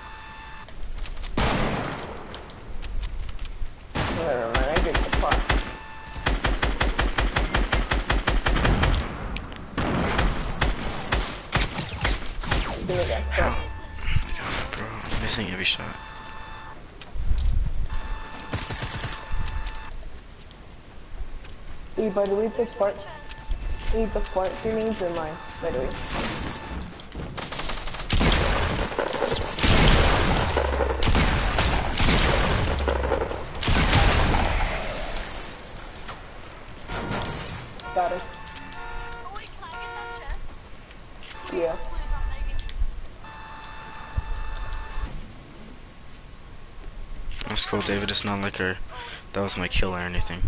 Never mind, I get the pot. Give me that How? stuff. Oh my god, bro. I'm missing every shot. Hey, by the way, the spark, hey, the spark grenades are mine, by the way. David. It's not like her. that was my kill or anything.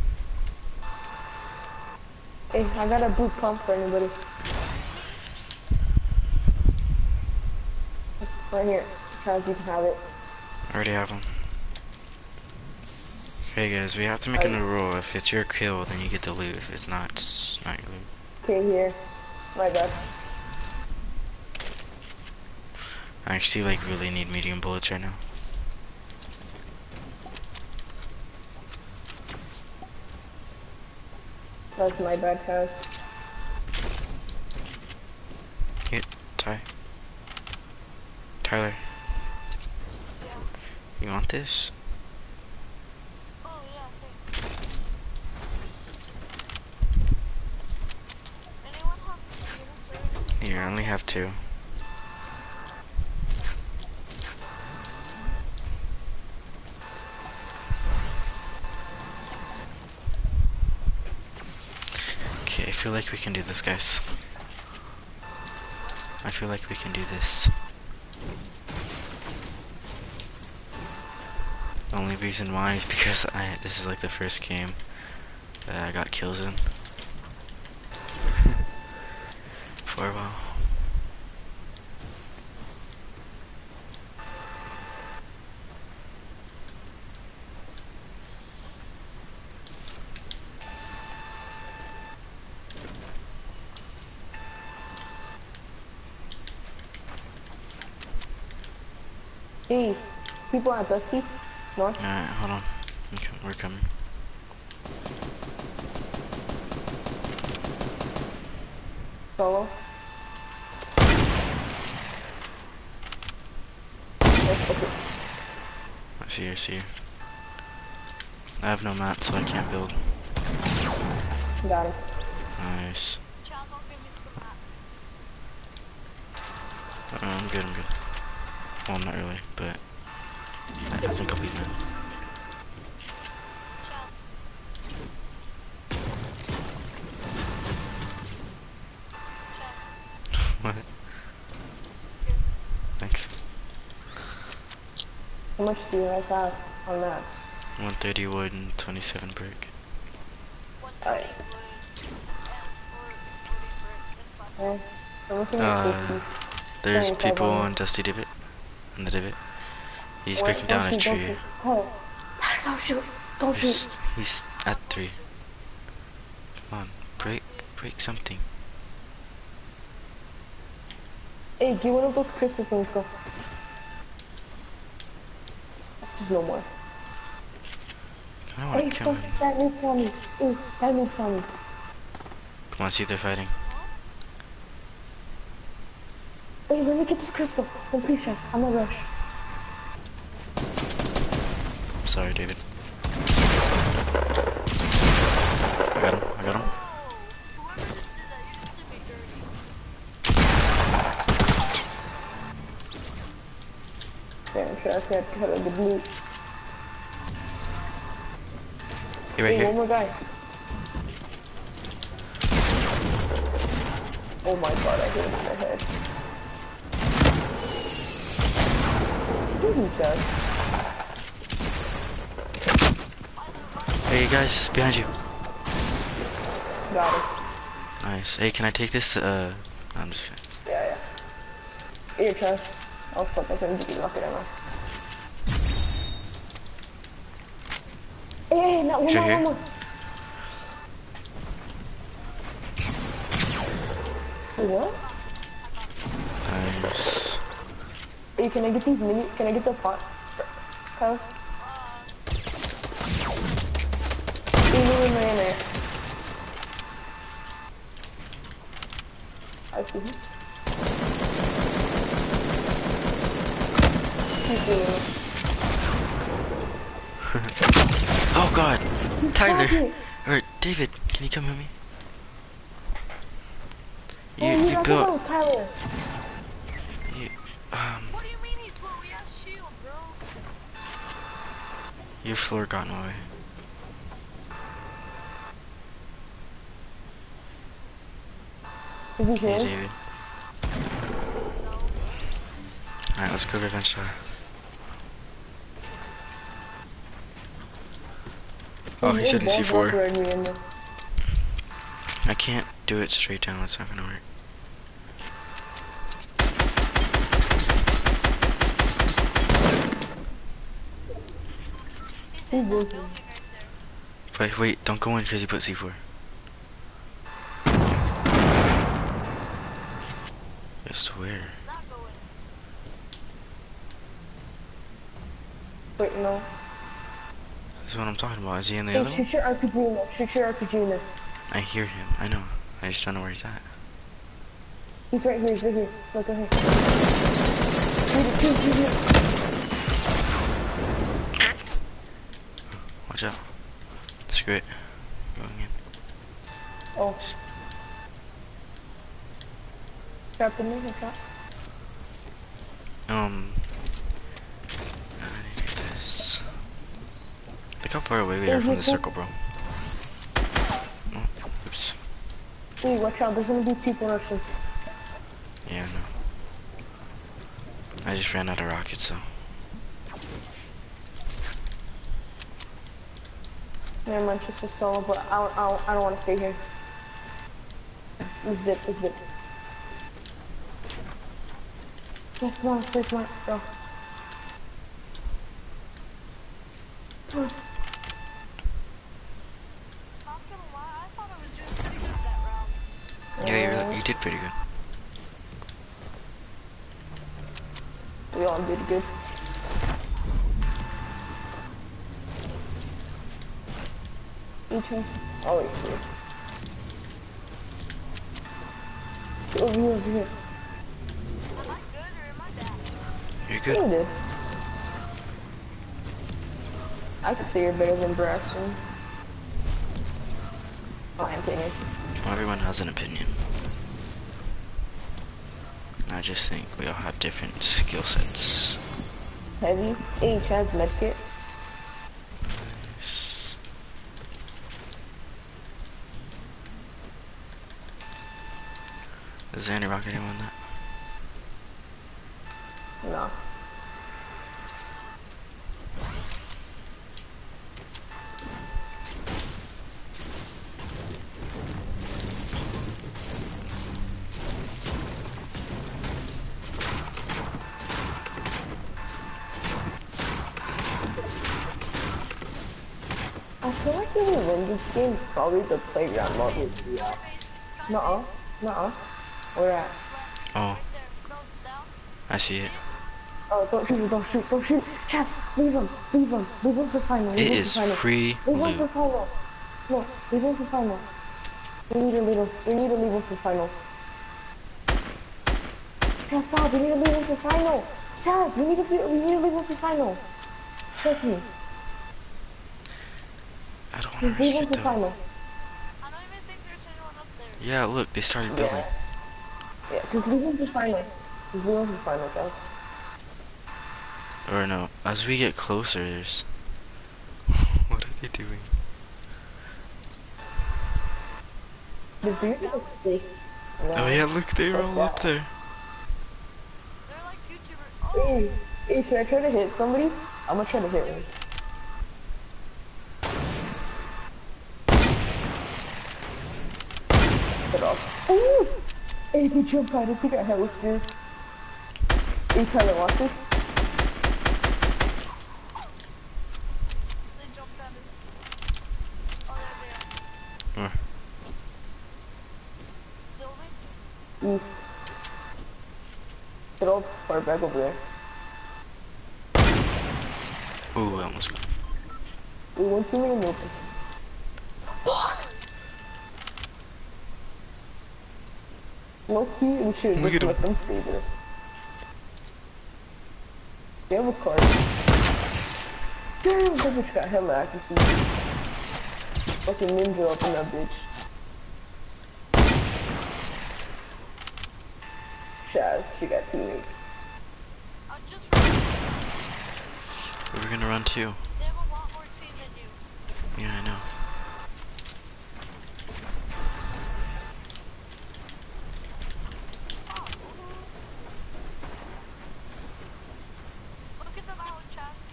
Hey, I got a boot pump for anybody. Right here. Charles, you can have it. I already have them. Okay guys, we have to make a new rule. If it's your kill, then you get the loot. If it's not, it's not your loot. Okay, here. My bad. I actually like really need medium bullets right now. That's my bad, Charles. Hit, Ty. Tyler, you want this? Oh yeah. Anyone have uniserve? Here, I only have two. Feel like we can do this, guys. I feel like we can do this. The only reason why is because I this is like the first game that I got kills in. For a while. Hey, people at Dusty. North. Alright, hold on. Okay, we're coming. Solo. I see you, I see you. I have no mat, so I can't build. Got him. Nice. I'll give you some mats. Uh, I'm good, I'm good. Well, not really, but I, I think I'll be. Charles. what? Thanks. How much do you guys have on that? 130 wood and 27 brick. One Alright. thirty wood and four forty brick. That's fine. Okay. I'm looking at Uh, There's people on on Dusty Divot. On the divot. He's Wait, breaking down a don't don't tree. shoot. Oh. Don't shoot. Don't He's, shoot. he's at three. Come on, break, break something. Hey, get one of those crystals and let's go. There's no more. I don't Hey, want to kill him. that moves on me. Hey, that moves on me. Come on, see they're fighting. Hey, let me get this crystal. Don't Chess. I'm a rush. I'm sorry, David. I got him, I got him. Whoever just did that, you just did me dirty. Damn, Chess had cut of the blue. He right hey, one here. more guy. Oh my god, I hit him in the head. Easy, Chess. Hey guys, behind you. Got him. Nice. Hey, can I take this? Uh, I'm just. Yeah, yeah. Here, Chess. I'll fuck and give you lucky ammo. Hey, hey, no, one more, one more. What? Nice. Hey, can I get these mini? Can I get the pot? Kyle? Can you come help me? You Oh, you I thought that built Tyler. you um What do you mean he's low? He has shield, bro. your floor got in my way. Is he Okay, here? David. Alright, let's go revenge shot. Oh, he's said in Both- both C4. I can't do it straight down, it's not gonna work. Ooh, wait, wait, don't go in because he put C4. Just where? Wait, no. That's what I'm talking about. Is he in the hey, other shoot? Shoot your RPG in there. Shoot your RPG in there. I hear him. I know. I just don't know where he's at. He's right here. He's right here. Look, go ahead. It, shoot it. Watch out. Screw it. Going in. Oh. Trap in there. Trap. Um. I need to this. Look how far away we are from the circle, bro. Oh, oops. Hey, watch out. There's gonna be people rushing. Yeah, I know. I just ran out of rockets, so. Never mind, just a solo, but I don't, I don't, I don't want to stay here. Let's dip, let's dip. Just come on, play smart, bro. You're better than Braxton. My opinion. Well, oh, everyone has an opinion. I just think we all have different skill sets. Heavy. H has medkit. S- Is there any rocket in that? No. Game, probably the playground mode would be out. Nuh-uh. Nuh-uh. Where at? Oh, Right there. No, down. I see it. Oh, don't shoot, don't shoot, don't shoot. Chess, leave him, leave him, leave him for final. Leave It him is for final. free Leave him for final. No, leave him for final. We need to leave him. We need to leave him for final. Chess, stop. We need to leave him for final. Chess, we need to. We need to leave him for final. Trust me. I don't want Just to leave risk him it for though. final. I don't even think there's anyone up there. Yeah, look, they started building. Yeah. Yeah, just leave him for final. Just leave him for final, guys. Or no, as we get closer, there's. what are they doing? The dude looks sick. Oh yeah, look, they're all up there. They're like YouTubers. Oh, Hey, hey, should I try to hit somebody? I'm gonna try to hit one. Get off. Ooh! Hey, he jumped out. I think I hella scared. Hey, Tyler, watch this. they jumped out of. Oh, there they are. Where? Building. East. Off far back over there. Ooh, I almost got. We went too many movements. Low key, we should Look just let them stay there. They have a card. Damn, that bitch got hella accuracy. Fucking ninja up in that bitch. Shaz, she got teammates. I. We're gonna run too. They have a lot more team than you. Yeah, I know. Look at them out in chest.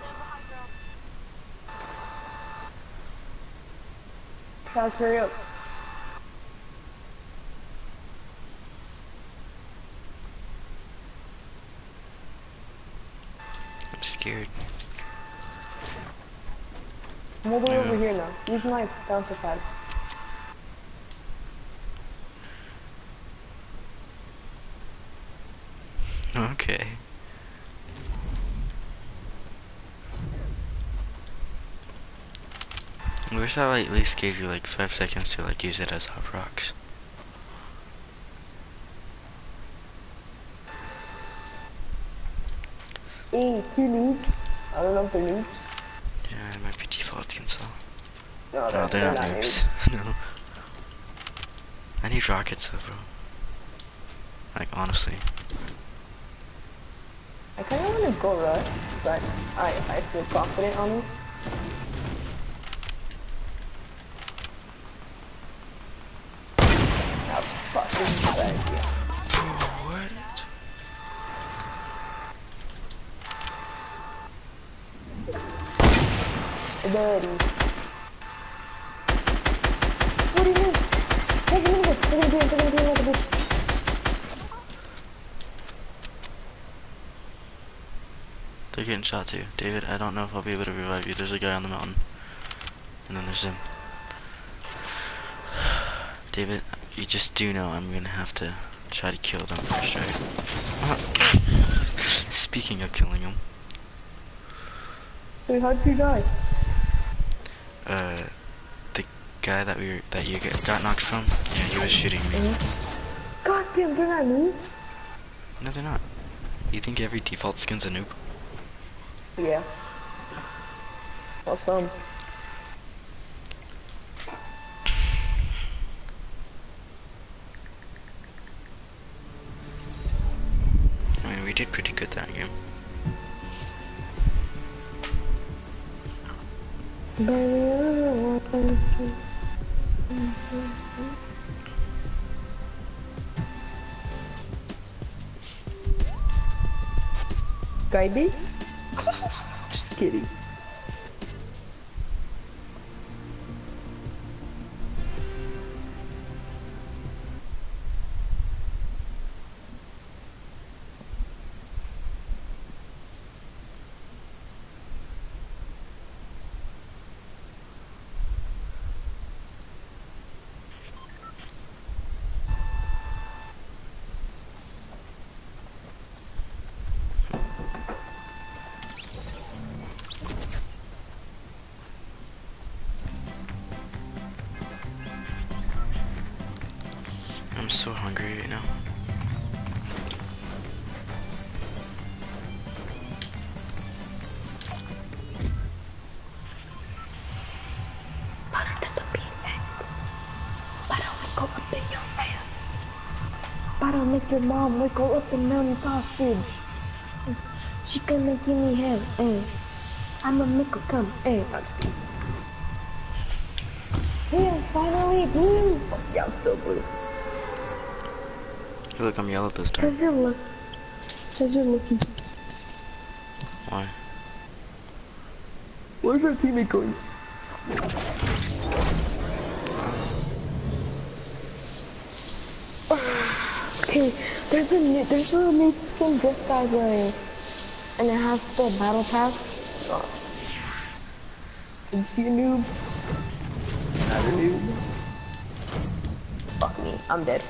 They have a high ground. Shaz, hurry up. I'm scared. I'm all the way over here now. Use my bouncer pad. Okay. I wish I like, at least gave you like five seconds to like use it as hop rocks. Hey, two noobs. I don't know if they're noobs. Yeah, it might be default cancel. No, No, they're not noobs. no. I need rockets though, bro. Like honestly. I kind of want to go rush, but I, I feel confident on it. Shot. David, I don't know if I'll be able to revive you. There's a guy on the mountain. And then there's him. David, you just do know I'm gonna have to try to kill them first, right? Speaking of killing them, Wait, how'd you die? uh, the guy that we were, that you get, got knocked from, yeah, he was shooting me. God damn, they're not noobs. No, they're not. You think every default skin's a noob? Yeah. Well, some. I mean, we did pretty good that game. Guy beats? Just so hungry right now. Butter make your mom wiggle up in them sausage. She gonna give me head, eh. I'ma make her come, eh. I'm kidding. Finally blue. Yeah, I'm still blue. Hey, look, I'm yellow this time. Cause you're look. Cause you're looking. Why? Where's our teammate going? Okay, there's a new, there's a new skin this guy's wearing, and it has the battle pass. So, is he a noob? Not a noob. Fuck me, I'm dead.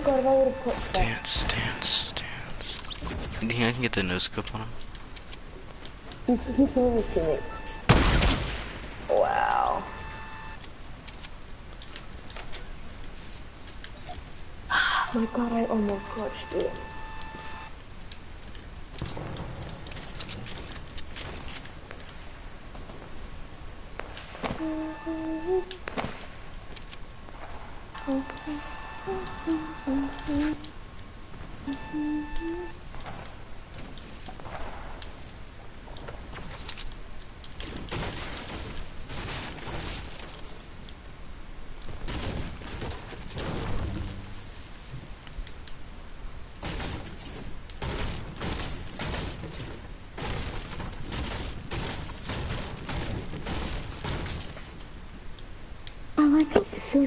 My god, if I would have put that. Dance, dance, dance. You think I can get the no scope on him? He's, he's to me. Wow. my god, I almost clutched it. I like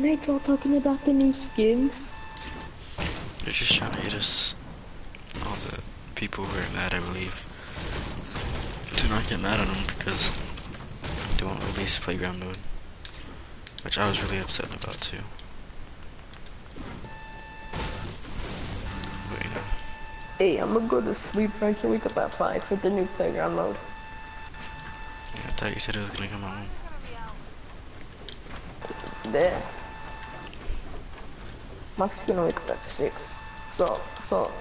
how all talking about the new skins. They're just trying to hit us. All the people who are mad, I believe. To not get mad at them because they won't release playground mode. Which I was really upset about too. But you know, Hey, I'm gonna go to sleep. I can wake up at 5 for the new playground mode. yeah, I thought you said it was gonna come out. It's gonna out. There. Actually gonna wake up at 6. So, so,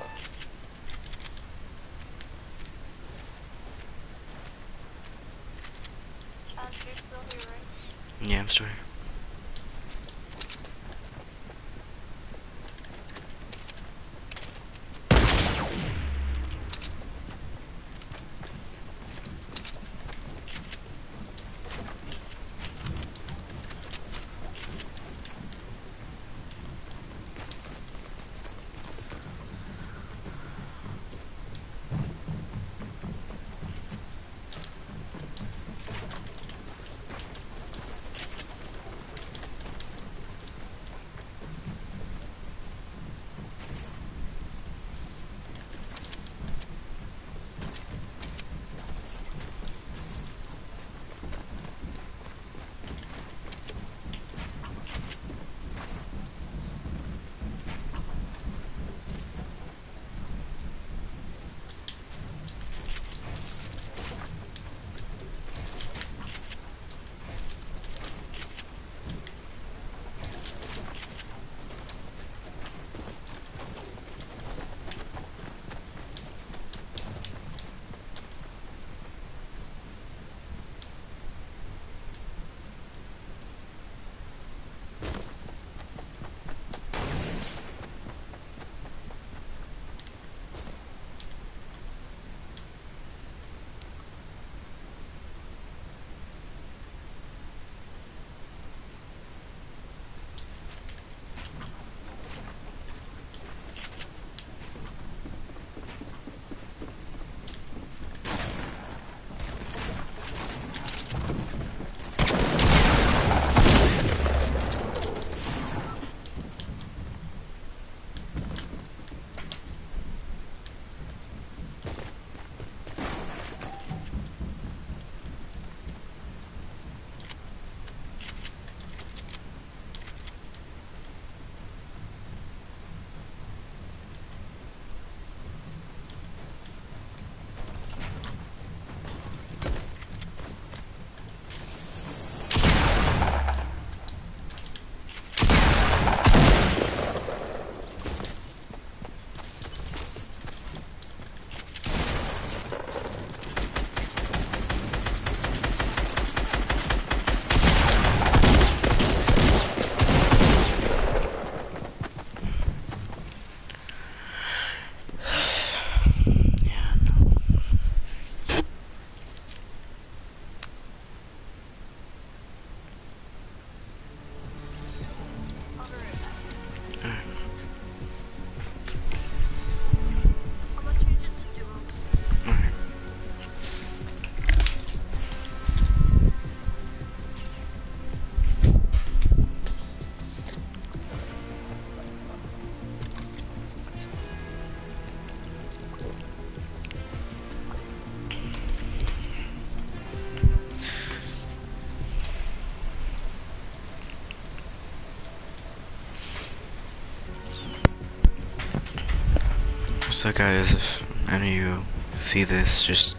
So guys, if any of you see this, just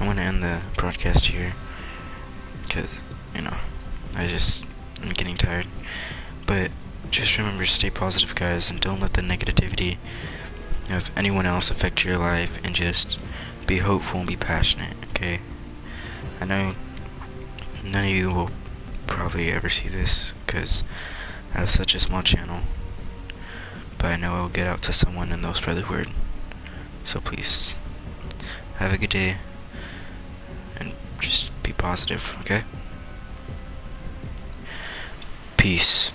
I'm gonna end the broadcast here because you know I just I'm getting tired. But just remember, stay positive, guys, and don't let the negativity of anyone else affect your life. And just be hopeful and be passionate. Okay. I know none of you will probably ever see this because I have such a small channel, but I know it will get out to someone and they'll spread the word. So please, have a good day, and just be positive, okay? Peace.